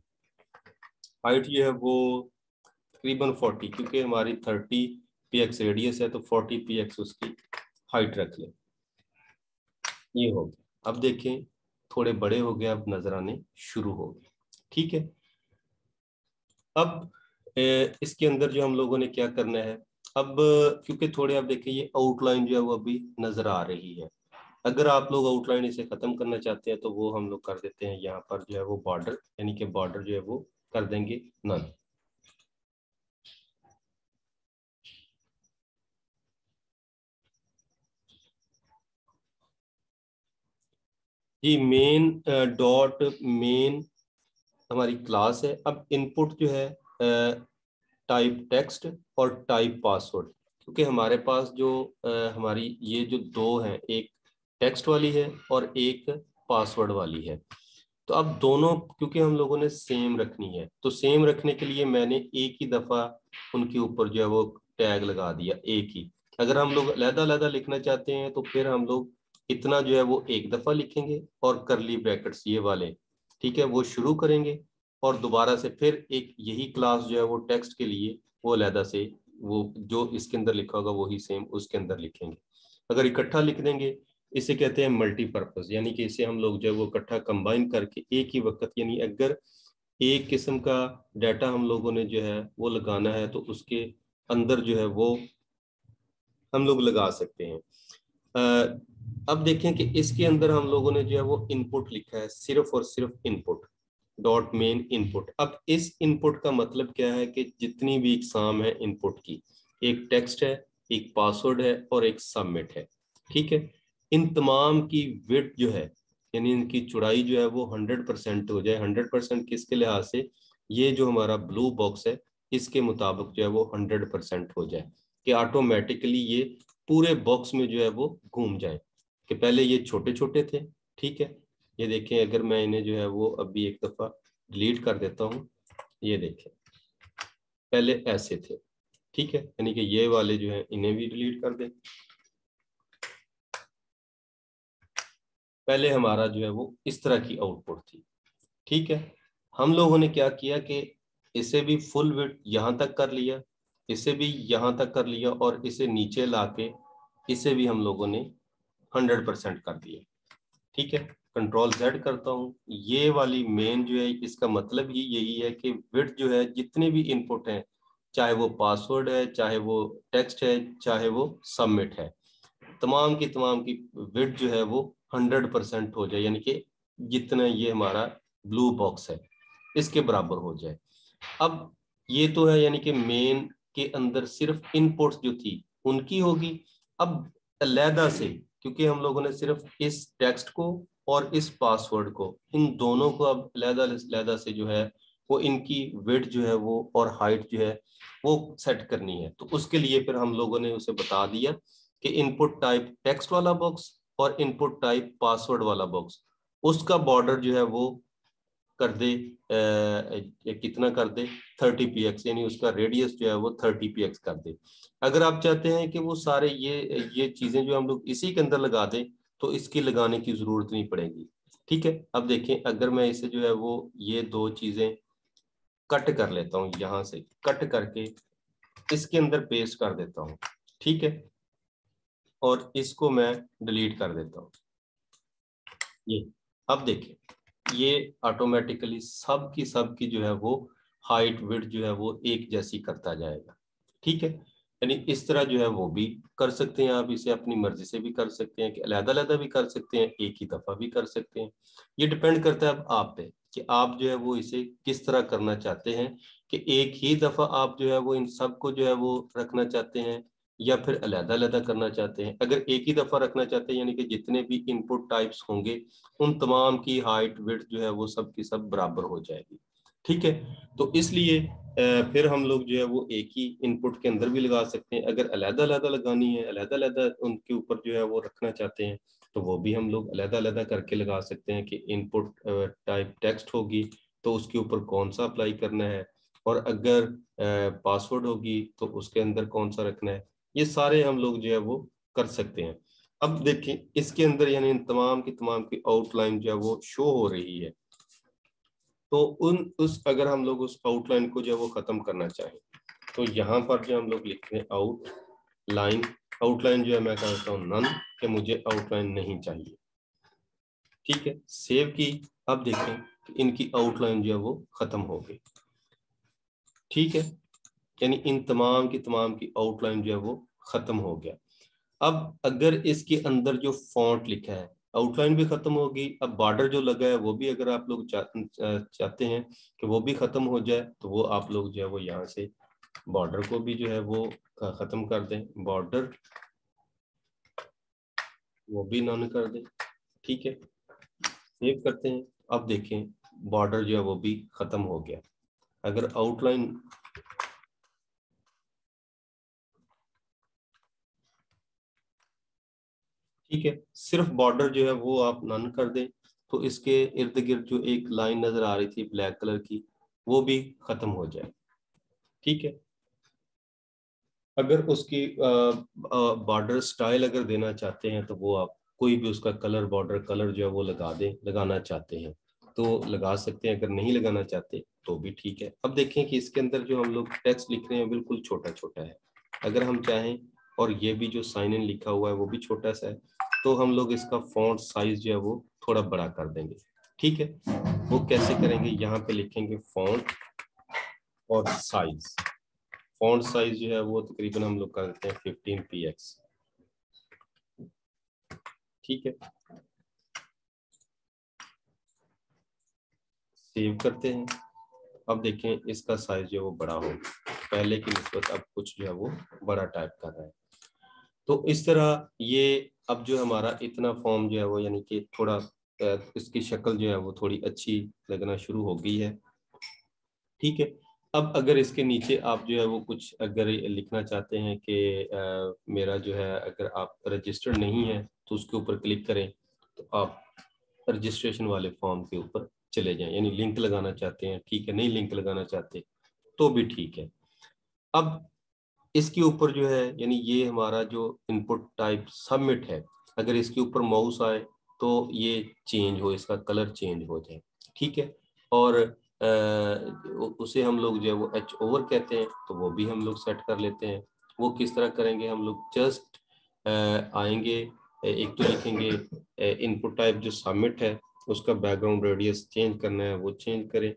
हाइट जो है वो तकरीबन फोर्टी क्योंकि हमारी थर्टी पी एक्स रेडियस है तो फोर्टी पी एक्स उसकी हाइट रख लें। ये हो गया। अब देखें थोड़े बड़े हो गए अब नज़र आने शुरू हो गए। ठीक है? अब ए, इसके अंदर जो हम लोगों ने क्या करना है? अब क्योंकि थोड़े आप देखें ये आउटलाइन जो है वो अभी नज़र आ रही है। अगर आप लोग आउटलाइन इसे खत्म करना चाहते हैं तो वो हम लोग कर देते हैं। यहाँ पर जो है वो बॉर्डर यानी कि बॉर्डर जो है वो कर देंगे नन जी मेन डॉट मेन हमारी क्लास है। अब इनपुट जो है टाइप टेक्स्ट और टाइप पासवर्ड क्योंकि हमारे पास जो आ, हमारी ये जो दो हैं एक टेक्स्ट वाली है और एक पासवर्ड वाली है। तो अब दोनों क्योंकि हम लोगों ने सेम रखनी है तो सेम रखने के लिए मैंने एक ही दफ़ा उनके ऊपर जो है वो टैग लगा दिया एक ही। अगर हम लोग अलहदा अलहदा लिखना चाहते हैं तो फिर हम लोग इतना जो है वो एक दफ़ा लिखेंगे और करली ब्रैकेट्स ये वाले, ठीक है, वो शुरू करेंगे और दोबारा से फिर एक यही क्लास जो है वो टेक्स्ट के लिए वो अलहदा से वो जो इसके अंदर लिखा होगा वही सेम उसके अंदर लिखेंगे। अगर इकट्ठा लिख देंगे, इसे कहते हैं मल्टीपर्पज यानी कि इसे हम लोग जो है वो इकट्ठा कंबाइन करके एक ही वक्त, यानी अगर एक किस्म का डाटा हम लोगों ने जो है वो लगाना है तो उसके अंदर जो है वो हम लोग लगा सकते हैं। अब देखें कि इसके अंदर हम लोगों ने जो है वो इनपुट लिखा है, सिर्फ़ और सिर्फ़ इनपुट डॉट मेन इनपुट अब इस इनपुट का मतलब क्या है कि जितनी भी एग्ज़ाम है इनपुट की, एक टेक्स्ट है, एक पासवर्ड है और एक सबमिट है, ठीक है? इन तमाम की विट जो है, यानी इनकी चौड़ाई जो है वो हंड्रेड परसेंट हो जाए। हंड्रेड परसेंट किसके लिहाज से? ये जो हमारा ब्लू बॉक्स है, इसके मुताबिक जो है वो हंड्रेड परसेंट हो जाए, कि ऑटोमेटिकली ये पूरे बॉक्स में जो है वो घूम जाए। कि पहले ये छोटे छोटे थे, ठीक है? ये देखें अगर मैं इन्हें जो है वो अभी एक दफ़ा डिलीट कर देता हूँ, ये देखें पहले ऐसे थे, ठीक है? यानी कि ये वाले जो है, इन्हें भी डिलीट कर दें। पहले हमारा जो है वो इस तरह की आउटपुट थी, ठीक है? हम लोगों ने क्या किया कि इसे भी फुल विट यहाँ तक कर लिया, इसे भी यहाँ तक कर लिया और इसे नीचे लाके इसे भी हम लोगों ने हंड्रेड परसेंट कर दिया ठीक है? कंट्रोल जेड करता हूँ। ये वाली मेन जो है, इसका मतलब ही यही है कि विड जो है, जितने भी इनपुट हैं, चाहे वो पासवर्ड है, चाहे वो टेक्स्ट है, चाहे वो सबमिट है, तमाम की तमाम की विड जो है वो हंड्रेड परसेंट हो जाए, यानी कि जितना ये हमारा ब्लू बॉक्स है, इसके बराबर हो जाए। अब ये तो है, यानी कि मेन के अंदर सिर्फ़ इनपुट्स जो थी, उनकी होगी। अब अलहदा से क्योंकि हम लोगों ने सिर्फ़ इस टेक्स्ट को और इस पासवर्ड को, इन दोनों को अब लहदा लहदा से जो है, वो इनकी वेट जो है, वो और हाइट जो है, वो सेट करनी है। तो उसके लिए फिर हम लोगों ने उसे बता दिया कि इनपुट टाइप टेक्स्ट वाला बॉक्स और इनपुट टाइप पासवर्ड वाला बॉक्स उसका बॉर्डर जो है, वो कर दे आ, कितना कर दे? थर्टी पी एक्स यानी उसका रेडियस जो है वो थर्टी पी एक्स कर दे। अगर आप चाहते हैं कि वो सारे ये ये चीज़ें जो हम लोग इसी के अंदर लगा दें तो इसकी लगाने की ज़रूरत नहीं पड़ेगी। ठीक है? अब देखें अगर मैं इसे जो है वो ये दो चीज़ें कट कर लेता हूँ यहाँ से कट करके इसके अंदर पेस्ट कर देता हूँ। ठीक है? और इसको मैं डिलीट कर देता हूँ। ये अब देखें। ये ऑटोमेटिकली सब की सब की जो है वो हाइट विड जो है वो एक जैसी करता जाएगा। ठीक है? यानी इस तरह जो है वो भी कर सकते हैं आप, इसे अपनी मर्ज़ी से भी कर सकते हैं कि अलहदा अलहदा भी कर सकते हैं, एक ही दफ़ा भी कर सकते हैं। ये डिपेंड करता है अब आप पे कि आप जो है वो इसे किस तरह करना चाहते हैं कि एक ही दफ़ा आप जो है वो इन सबको जो है वो रखना चाहते हैं या फिर अलहदा अलहदा करना चाहते हैं? अगर एक ही दफ़ा रखना चाहते हैं, यानी कि जितने भी इनपुट टाइप्स होंगे, उन तमाम की हाइट विथ जो है वो सब की सब बराबर हो जाएगी। ठीक है? तो इसलिए फिर हम लोग जो है वो एक ही इनपुट के अंदर भी लगा सकते हैं। अगर अलहदा अलहदा लगानी है अलहदा अलहदा उनके ऊपर जो है वो रखना चाहते हैं तो वो भी हम लोग अलहदा अलहदा करके लगा सकते हैं कि इनपुट टाइप टेक्स्ट होगी तो उसके ऊपर कौन सा अप्लाई करना है? और अगर पासवर्ड होगी तो उसके अंदर कौन सा रखना है? ये सारे हम लोग जो है वो कर सकते हैं। अब देखें इसके अंदर यानी तमाम की तमाम की आउटलाइन जो है वो शो हो रही है। तो उन, उस, अगर हम लोग उस आउटलाइन को जो है वो खत्म करना चाहें तो यहाँ पर जो हम लोग लिखते हैं आउट लाइन आउटलाइन जो है मैं कहता हूँ नन कि मुझे आउटलाइन नहीं चाहिए। ठीक है? सेव की, अब देखें इनकी आउटलाइन जो है वो खत्म हो गई। ठीक है? यानी इन तमाम की तमाम की आउटलाइन जो है वो खत्म हो गया। अब अगर इसके अंदर जो फॉन्ट लिखा है आउटलाइन भी खत्म होगी, अब बॉर्डर जो लगा है वो भी अगर आप लोग चाहते हैं कि वो भी खत्म हो जाए तो वो आप लोग जो है वो यहाँ से बॉर्डर को भी जो है वो खत्म कर दें। बॉर्डर वो भी नॉन कर दें। ठीक है? सेव करते हैं। अब देखें बॉर्डर जो है वो भी खत्म हो गया। अगर आउटलाइन ठीक है, सिर्फ़ बॉर्डर जो है वो आप नन कर दें तो इसके इर्द गिर्द जो एक लाइन नज़र आ रही थी ब्लैक कलर की, वो भी खत्म हो जाए। ठीक है? अगर उसकी बॉर्डर स्टाइल अगर देना चाहते हैं तो वो आप कोई भी उसका कलर बॉर्डर कलर जो है वो लगा दें, लगाना चाहते हैं। तो लगा सकते हैं, अगर नहीं लगाना चाहते तो भी ठीक है। अब देखें कि इसके अंदर जो हम लोग टेक्स्ट लिख रहे हैं बिल्कुल छोटा छोटा है। अगर हम चाहें और ये भी जो साइन इन लिखा हुआ है, वो भी छोटा सा है तो हम लोग इसका फॉन्ट साइज़ जो है वो थोड़ा बड़ा कर देंगे। ठीक है? वो कैसे करेंगे? यहाँ पे लिखेंगे फॉन्ट और साइज़ फॉन्ट साइज़ जो है वो तकरीबन हम लोग करते हैं फिफ्टीन पी एक्स ठीक है? सेव करते हैं। अब देखें, इसका साइज़ जो है वो बड़ा हो। पहले की नस्बत अब कुछ जो है वो बड़ा टाइप कर रहा है। तो इस तरह ये अब जो हमारा इतना फॉर्म जो है वो यानी कि थोड़ा इसकी शक्ल जो है वो थोड़ी अच्छी लगना शुरू हो गई है। ठीक है, अब अगर इसके नीचे आप जो है वो कुछ अगर लिखना चाहते हैं कि मेरा जो है अगर आप रजिस्टर्ड नहीं है तो उसके ऊपर क्लिक करें तो आप रजिस्ट्रेशन वाले फॉर्म के ऊपर चले जाएँ। यानी लिंक लगाना चाहते हैं, ठीक है, नहीं लिंक लगाना चाहते तो भी ठीक है। अब इसके ऊपर जो है यानी ये हमारा जो इनपुट टाइप सबमिट है अगर इसके ऊपर माउस आए तो ये चेंज हो इसका कलर चेंज हो जाए ठीक है? और आ, उसे हम लोग जो है वो एच ओवर कहते हैं तो वो भी हम लोग सेट कर लेते हैं। वो किस तरह करेंगे हम लोग जस्ट आएँगे एक तो लिखेंगे इनपुट टाइप जो सबमिट है उसका बैकग्राउंड रेडियस चेंज करना है वो चेंज करें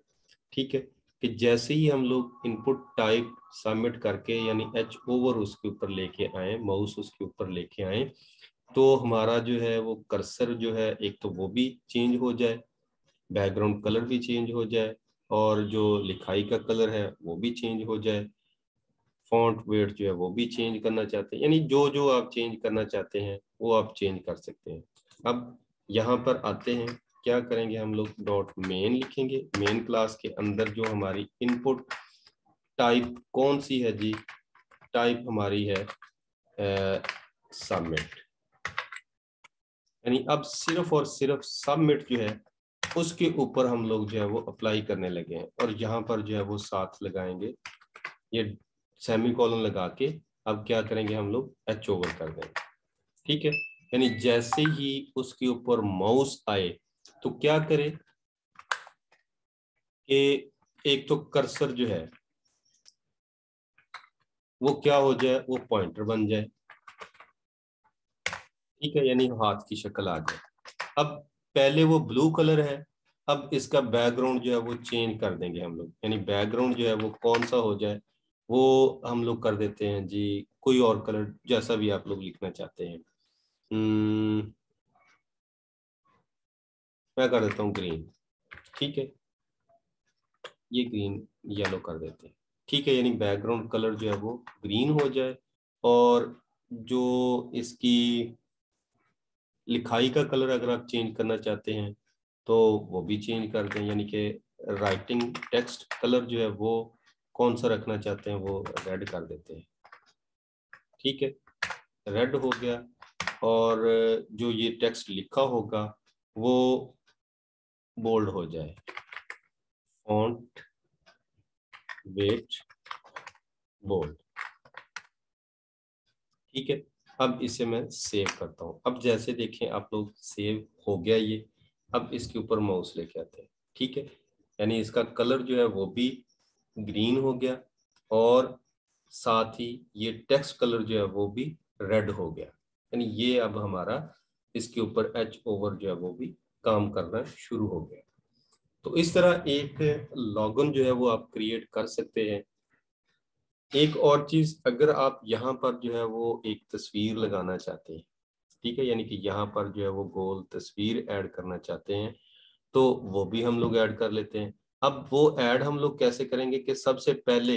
ठीक है? कि जैसे ही हम लोग इनपुट टाइप सबमिट करके, यानी एच ओवर उसके ऊपर लेके आए माउस उसके ऊपर लेके आए तो हमारा जो है वो कर्सर जो है, एक तो वो भी चेंज हो जाए बैकग्राउंड कलर भी चेंज हो जाए, और जो लिखाई का कलर है, वो भी चेंज हो जाए। फॉन्ट वेट जो है, वो भी चेंज करना चाहते हैं। यानी जो जो आप चेंज करना चाहते हैं, वो आप चेंज कर सकते हैं। अब यहाँ पर आते हैं क्या करेंगे हम लोग? डॉट मेन लिखेंगे। मेन क्लास के अंदर जो हमारी इनपुट टाइप कौन सी है जी? टाइप हमारी है सबमिट यानी अब सिर्फ़ और सिर्फ़ सबमिट जो है, उसके ऊपर हम लोग जो है वो अप्लाई करने लगे हैं। और यहाँ पर जो है वो साथ लगाएँगे। ये सेमी कॉलन लगा के अब क्या करेंगे हम लोग? एच ओवर कर देंगे। ठीक है? यानी जैसे ही उसके ऊपर माउस आए तो क्या करे कि एक तो कर्सर जो है वो क्या हो जाए? वो पॉइंटर बन जाए। ठीक है? यानी हाथ की शक्ल आ जाए। अब पहले वो ब्लू कलर है। अब इसका बैकग्राउंड जो है वो चेंज कर देंगे हम लोग। यानी बैकग्राउंड जो है वो कौन सा हो जाए वो हम लोग कर देते हैं जी। कोई और कलर जैसा भी आप लोग लिखना चाहते हैं। हम्म, मैं कर देता हूँ ग्रीन ठीक है? ये ग्रीन येलो कर देते हैं। ठीक है, यानी बैकग्राउंड कलर जो है वो ग्रीन हो जाए और जो इसकी लिखाई का कलर अगर आप चेंज करना चाहते हैं तो वो भी चेंज कर दें। यानी कि राइटिंग टेक्स्ट कलर जो है वो कौन सा रखना चाहते हैं, वो रेड कर देते हैं। ठीक है? रेड हो गया और जो ये टेक्स्ट लिखा होगा, वो बोल्ड हो जाए। Font weight bold. ठीक है, अब इसे मैं सेव करता हूँ। अब जैसे देखें, आप लोग सेव हो गया ये। अब इसके ऊपर माउस लेके आते हैं। ठीक है, यानी इसका कलर जो है वो भी ग्रीन हो गया और साथ ही ये टेक्स्ट कलर जो है वो भी रेड हो गया। यानी ये अब हमारा इसके ऊपर एच ओवर जो है वो भी काम करना शुरू हो गया। तो इस तरह एक लॉगन जो है वो आप क्रिएट कर सकते हैं। एक और चीज़, अगर आप यहाँ पर जो है वो एक तस्वीर लगाना चाहते हैं, ठीक है? यानी कि यहाँ पर जो है वो गोल तस्वीर ऐड करना चाहते हैं तो वो भी हम लोग ऐड कर लेते हैं। अब वो ऐड हम लोग कैसे करेंगे कि सबसे पहले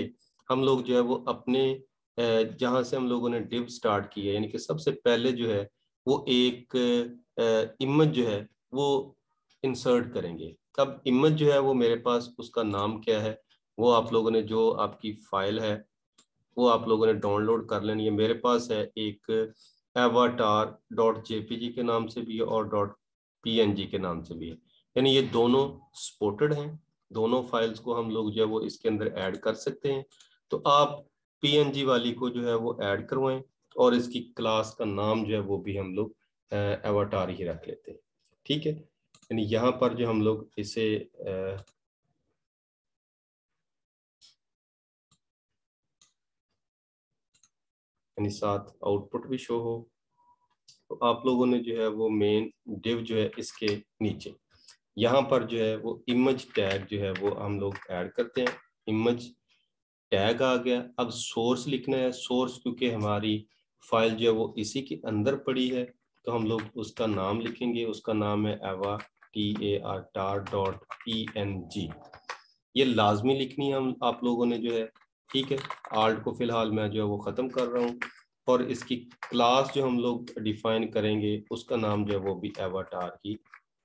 हम लोग जो है वो अपने जहाँ से हम लोगों ने डिव स्टार्ट की है, यानी कि सबसे पहले जो है वो एक इमेज जो है वो इंसर्ट करेंगे। अब इमेज जो है वो मेरे पास उसका नाम क्या है, वो आप लोगों ने जो आपकी फ़ाइल है, वो आप लोगों ने डाउनलोड कर लेनी है। मेरे पास है एक एवाटार डॉट जेपीजी के नाम से भी है और. डॉट पीएनजी के नाम से भी है। यानी ये दोनों सपोर्टेड हैं। दोनों फाइल्स को हम लोग जो है वो इसके अंदर ऐड कर सकते हैं। तो आप पीएनजी वाली को जो है वो ऐड करवाएँ और इसकी क्लास का नाम जो है वो भी हम लोग एवाटार ही रख लेते हैं। ठीक है? यानी यहाँ पर जो हम लोग इसे यानी साथ आउटपुट भी शो हो तो आप लोगों ने जो है वो मेन डिव जो है इसके नीचे, यहाँ पर जो है वो इमेज टैग जो है वो हम लोग ऐड करते हैं। इमेज टैग आ गया। अब सोर्स लिखना है। सोर्स क्योंकि हमारी फ़ाइल जो है वो इसी के अंदर पड़ी है। तो हम लोग उसका नाम लिखेंगे, उसका नाम है ava T A R tar dot P N G ये लाजमी लिखनी है हम, आप लोगों ने जो है, ठीक है? आर्ट को फ़िलहाल मैं जो है वो ख़त्म कर रहा हूँ और इसकी क्लास जो हम लोग डिफाइन करेंगे, उसका नाम जो है वो भी एवाटार ही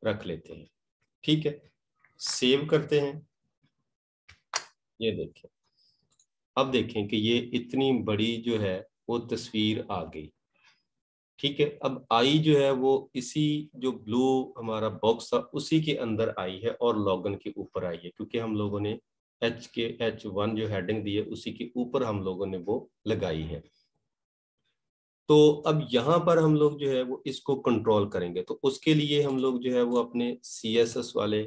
रख लेते हैं। ठीक है? सेव करते हैं। ये देखें अब देखें कि ये इतनी बड़ी जो है वो तस्वीर आ गई। ठीक है, अब आई जो है वो इसी जो ब्लू हमारा बॉक्स था, उसी के अंदर आई है और लॉगन के ऊपर आई है, क्योंकि हम लोगों ने एच के एच वन जो हेडिंग दी है, उसी के ऊपर हम लोगों ने वो लगाई है। तो अब यहाँ पर हम लोग जो है वो इसको कंट्रोल करेंगे तो उसके लिए हम लोग जो है वो अपने सी एस एस वाले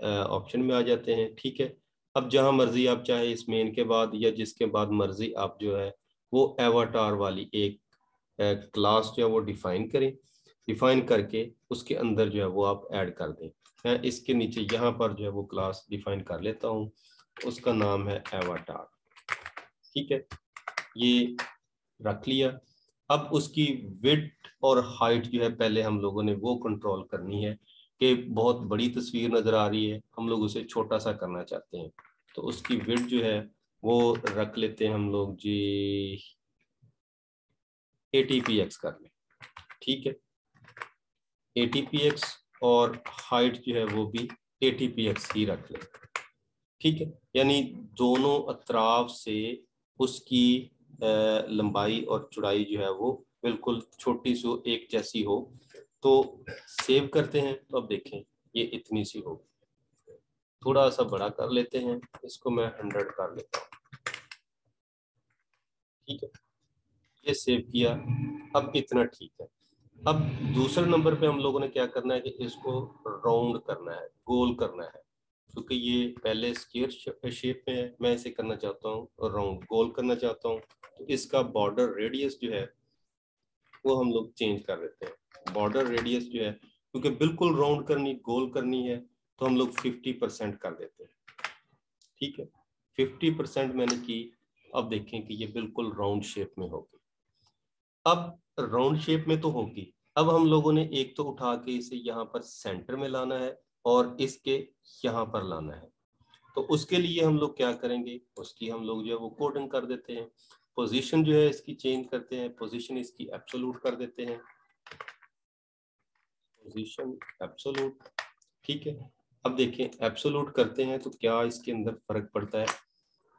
ऑप्शन में आ जाते हैं, ठीक है। अब जहाँ मर्ज़ी आप चाहे इस मेन के बाद या जिसके बाद मर्ज़ी आप जो है वो एवाटार वाली एक क्लास जो है वो डिफाइन करें। डिफाइन करके उसके अंदर जो है वो आप ऐड कर दें। मैं इसके नीचे यहाँ पर जो है वो क्लास डिफाइन कर लेता हूँ। उसका नाम है एवाटार ठीक है? ये रख लिया। अब उसकी विड और हाइट जो है पहले हम लोगों ने वो कंट्रोल करनी है कि बहुत बड़ी तस्वीर नज़र आ रही है। हम लोग उसे छोटा सा करना चाहते हैं। तो उसकी विड जो है वो रख लेते हैं हम लोग। जी ए टी पी एक्स कर लें ठीक है? ए टी पी एक्स और हाइट जो है वो भी ए टी पी एक्स ही रख लें। ठीक है? यानी दोनों अतराफ से उसकी लंबाई और चौड़ाई जो है वो बिल्कुल छोटी सी एक जैसी हो। तो सेव करते हैं तो अब देखें, ये इतनी सी हो थोड़ा सा बड़ा कर लेते हैं, इसको मैं हंड्रेड कर लेता हूँ। ठीक है? ये सेव किया, अब इतना ठीक है। अब दूसरे नंबर पे हम लोगों ने क्या करना है कि इसको राउंड करना है, गोल करना है। क्योंकि ये पहले स्केयर शेप में है, मैं इसे करना चाहता हूँ राउंड गोल करना चाहता हूँ। तो इसका बॉर्डर रेडियस जो है, वो हम लोग चेंज कर देते हैं। बॉर्डर रेडियस जो है, क्योंकि बिल्कुल राउंड करनी, गोल करनी है तो हम लोग 50 परसेंट कर देते हैं। ठीक है? 50 परसेंट मैंने की, अब देखें कि ये बिल्कुल राउंड शेप में होगी अब राउंड शेप में तो होगी। अब हम लोगों ने एक तो उठा के इसे यहाँ पर सेंटर में लाना है और इसके यहाँ पर लाना है। तो उसके लिए हम लोग क्या करेंगे? उसकी हम लोग जो है वो कोडिंग कर देते हैं। पोजीशन जो है इसकी चेंज करते हैं। पोजीशन इसकी एब्सोल्यूट कर देते हैं। पोजीशन एब्सोल्यूट ठीक है? अब देखें एब्सोल्यूट करते हैं तो क्या इसके अंदर फ़र्क पड़ता है?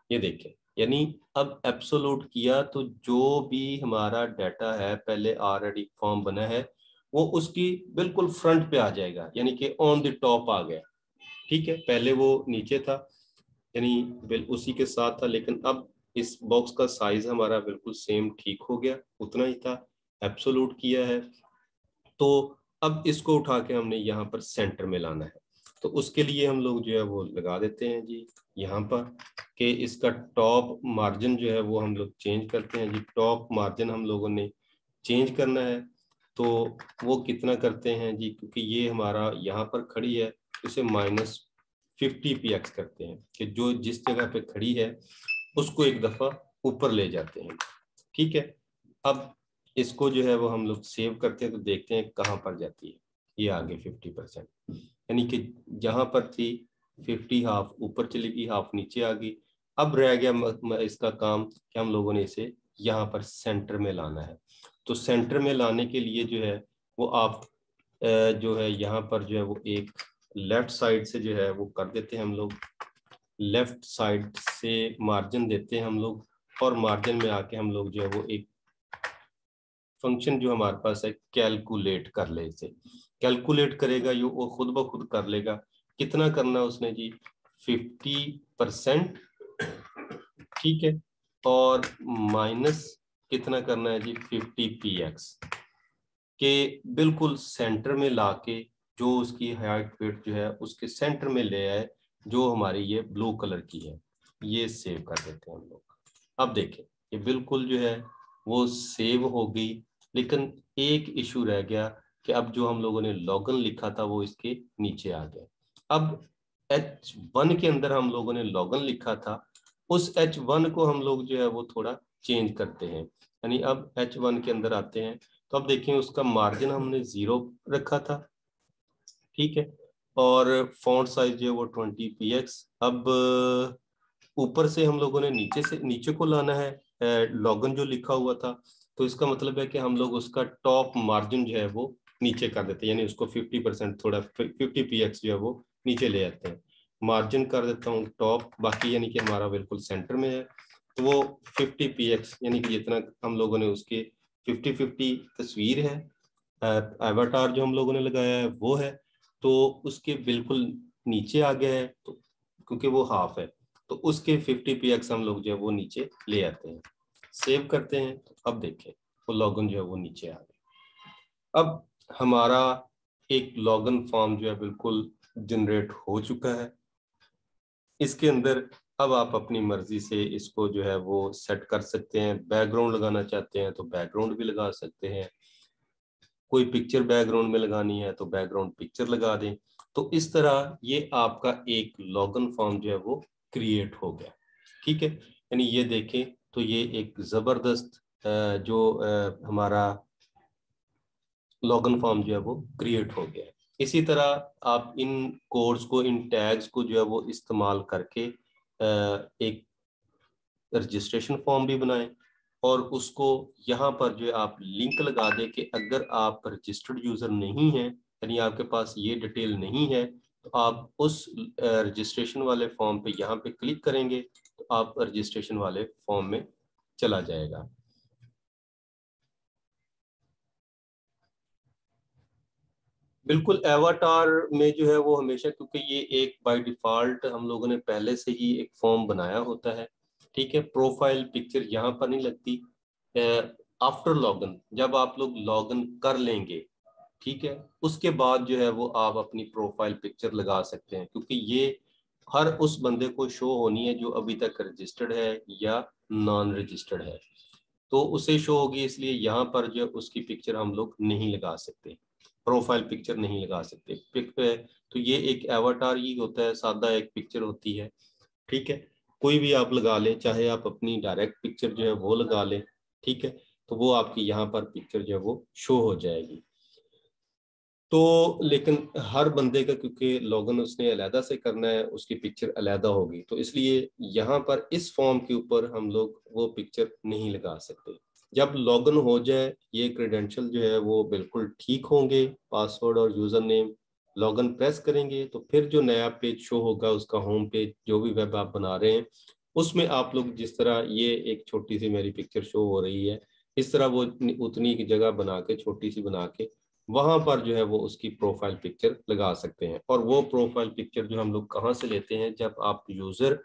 ये देखें यानी अब एब्सोल्यूट किया तो जो भी हमारा डाटा है, पहले ऑलरेडी फॉर्म बना है, वो उसकी बिल्कुल फ्रंट पे आ जाएगा, यानी कि ऑन द टॉप आ गया। ठीक है, पहले वो नीचे था, यानी उसी के साथ था, लेकिन अब इस बॉक्स का साइज़ हमारा बिल्कुल सेम ठीक हो गया, उतना ही था एब्सोलूट किया है। तो अब इसको उठा के हमने यहाँ पर सेंटर में लाना है। तो उसके लिए हम लोग जो है वो लगा देते हैं जी यहाँ पर कि इसका टॉप मार्जिन जो है वो हम लोग चेंज करते हैं जी। टॉप मार्जिन हम लोगों ने चेंज करना है। तो वो कितना करते हैं जी? क्योंकि ये हमारा यहाँ पर खड़ी है इसे माइनस फिफ्टी पी एक्स करते हैं कि जो जिस जगह पे खड़ी है, उसको एक दफ़ा ऊपर ले जाते हैं। ठीक है? अब इसको जो है वो हम लोग सेव करते हैं तो देखते हैं कहाँ पर जाती है। ये आगे फिफ्टी परसेंट यानी कि जहाँ पर थी फिफ्टी हाफ़ ऊपर चली गई हाफ़ नीचे आ गई। अब रह गया इसका काम कि हम लोगों ने इसे यहाँ पर सेंटर में लाना है। तो सेंटर में लाने के लिए जो है, वो आप जो है यहाँ पर जो है वो एक लेफ़्ट साइड से जो है वो कर देते हैं हम लोग। लेफ़्ट साइड से मार्जिन देते हैं हम लोग और मार्जिन में आके हम लोग जो है वो एक फ़ंक्शन जो हमारे पास है कैलकुलेट कर ले इसे। कैलकुलेट करेगा, ये, वो खुद ब खुद कर लेगा। कितना करना उसने जी? Fifty percent. ठीक है? और माइनस कितना करना है जी? Fifty P x. के बिल्कुल सेंटर में लाके जो उसकी हाइट, वेट जो है, उसके सेंटर में ले आए, जो हमारी ये ब्लू कलर की है। ये सेव कर देते हैं हम लोग। अब देखें ये बिल्कुल जो है, वो सेव हो गई, लेकिन एक इशू रह गया कि अब जो हम लोगों ने लॉगन लिखा था, वो इसके नीचे आ गया। अब एच वन के अंदर हम लोगों ने लॉगन लिखा था, उस एच वन को हम लोग जो है वो थोड़ा चेंज करते हैं। यानी अब एच वन के अंदर आते हैं तो अब देखें उसका मार्जिन हमने ज़ीरो रखा था, ठीक है? और फॉन्ट साइज़ जो है वो ट्वेंटी पी एक्स अब ऊपर से हम लोगों ने नीचे से, नीचे को लाना है लॉगन जो लिखा हुआ था तो इसका मतलब है कि हम लोग उसका टॉप मार्जिन जो है वो नीचे कर देते हैं, यानी उसको 50 परसेंट थोड़ा 50 पी एक्स जो है वो नीचे ले आते हैं। मार्जिन कर देता हूँ टॉप बाकी यानी कि हमारा बिल्कुल सेंटर में है। तो वो 50 पी एक्स यानी कि जितना हम लोगों ने उसके 50 50 तस्वीर है एवाटार जो हम लोगों ने लगाया है, वो है। तो उसके बिल्कुल नीचे आ गया है तो क्योंकि वो हाफ़ है तो उसके 50 पी एक्स हम लोग जो है वो नीचे ले आते हैं। सेव करते हैं तो अब देखें, वो लॉगन जो है वो नीचे आ गया। अब हमारा एक लॉगन फॉर्म जो है बिल्कुल जनरेट हो चुका है। इसके अंदर अब आप अपनी मर्ज़ी से इसको जो है वो सेट कर सकते हैं। बैकग्राउंड लगाना चाहते हैं तो बैकग्राउंड भी लगा सकते हैं। कोई पिक्चर बैकग्राउंड में लगानी है तो बैकग्राउंड पिक्चर लगा दें। तो इस तरह ये आपका एक लॉगन फॉर्म जो है वो क्रिएट हो गया। ठीक है? यानी ये देखें तो ये एक ज़बरदस्त जो हमारा लॉगन फॉर्म जो है वो क्रिएट हो गया इसी तरह आप इन कोड्स को, इन टैग्स को जो है वो इस्तेमाल करके एक रजिस्ट्रेशन फॉर्म भी बनाएँ और उसको यहाँ पर जो है आप लिंक लगा दें कि अगर आप रजिस्टर्ड यूज़र नहीं हैं, यानी आपके पास ये डिटेल नहीं है तो आप उस रजिस्ट्रेशन वाले फॉर्म पे यहाँ पे क्लिक करेंगे तो आप रजिस्ट्रेशन वाले फॉर्म में चला जाएगा। बिल्कुल एवाटार में जो है वो हमेशा, क्योंकि ये एक बाय डिफ़ॉल्ट हम लोगों ने पहले से ही एक फॉर्म बनाया होता है, ठीक है? प्रोफ़ाइल पिक्चर यहाँ पर नहीं लगती। आफ्टर लॉगिन जब आप लोग लॉगिन कर लेंगे, ठीक है? उसके बाद जो है वो आप अपनी प्रोफ़ाइल पिक्चर लगा सकते हैं, क्योंकि ये हर उस बंदे को शो होनी है जो अभी तक रजिस्टर्ड है या नॉन रजिस्टर्ड है। तो उसे शो होगी, इसलिए यहाँ पर जो उसकी पिक्चर हम लोग नहीं लगा सकते। प्रोफ़ाइल पिक्चर नहीं लगा सकते। पिक पे तो ये एक एवाटार ही होता है सादा एक पिक्चर होती है ठीक है? कोई भी आप लगा लें चाहे आप अपनी डायरेक्ट पिक्चर जो है वो लगा लें ठीक है? तो वो आपकी यहाँ पर पिक्चर जो है वो शो हो जाएगी। तो लेकिन हर बंदे का क्योंकि लॉगन उसने अलहदा से करना है उसकी पिक्चर अलहदा होगी। तो इसलिए यहाँ पर इस फॉर्म के ऊपर हम लोग वो पिक्चर नहीं लगा सकते। जब लॉगिन हो जाए, ये क्रेडेंशियल जो है वो बिल्कुल ठीक होंगे पासवर्ड और यूज़र नेम लॉगिन प्रेस करेंगे तो फिर जो नया पेज शो होगा, उसका होम पेज जो भी वेब आप बना रहे हैं, उसमें आप लोग जिस तरह ये एक छोटी सी मेरी पिक्चर शो हो रही है, इस तरह वो उतनी की जगह बना के छोटी सी बना के वहाँ पर जो है वो उसकी प्रोफ़ाइल पिक्चर लगा सकते हैं। और वो प्रोफ़ाइल पिक्चर जो हम लोग कहाँ से लेते हैं, जब आप यूज़र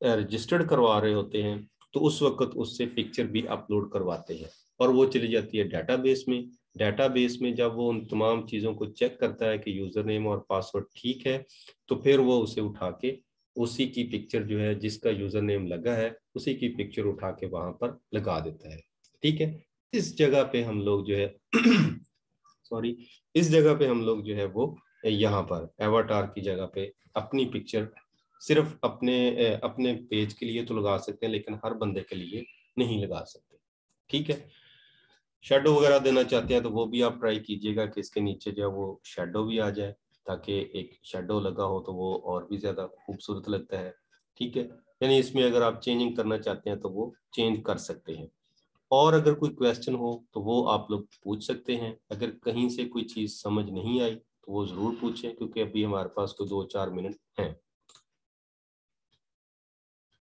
रजिस्टर्ड करवा रहे होते हैं तो उस वक्त उससे पिक्चर भी अपलोड करवाते हैं। और वो चली जाती है डाटाबेस में। डाटाबेस में जब वो उन तमाम चीज़ों को चेक करता है कि यूज़र नेम और पासवर्ड ठीक है तो फिर वो उसे उठा के उसी की पिक्चर जो है, जिसका यूज़र नेम लगा है, उसी की पिक्चर उठा के वहाँ पर लगा देता है। ठीक है? इस जगह पे हम लोग जो है [CLEARS THROAT] सॉरी इस जगह पे हम लोग जो है वो यहाँ पर एवाटार की जगह पे अपनी पिक्चर सिर्फ़ अपने अपने पेज के लिए तो लगा सकते हैं, लेकिन हर बंदे के लिए नहीं लगा सकते। ठीक है? शेडो वगैरह देना चाहते हैं तो वो भी आप ट्राई कीजिएगा कि इसके नीचे जो है वो शेडो भी आ जाए, ताकि एक शेडो लगा हो तो वो और भी ज़्यादा खूबसूरत लगता है। ठीक है? यानी इसमें अगर आप चेंजिंग करना चाहते हैं तो वो चेंज कर सकते हैं। और अगर कोई क्वेश्चन हो तो वो आप लोग पूछ सकते हैं। अगर कहीं से कोई चीज़ समझ नहीं आई तो वो ज़रूर पूछें, क्योंकि अभी हमारे पास तो दो चार मिनट हैं।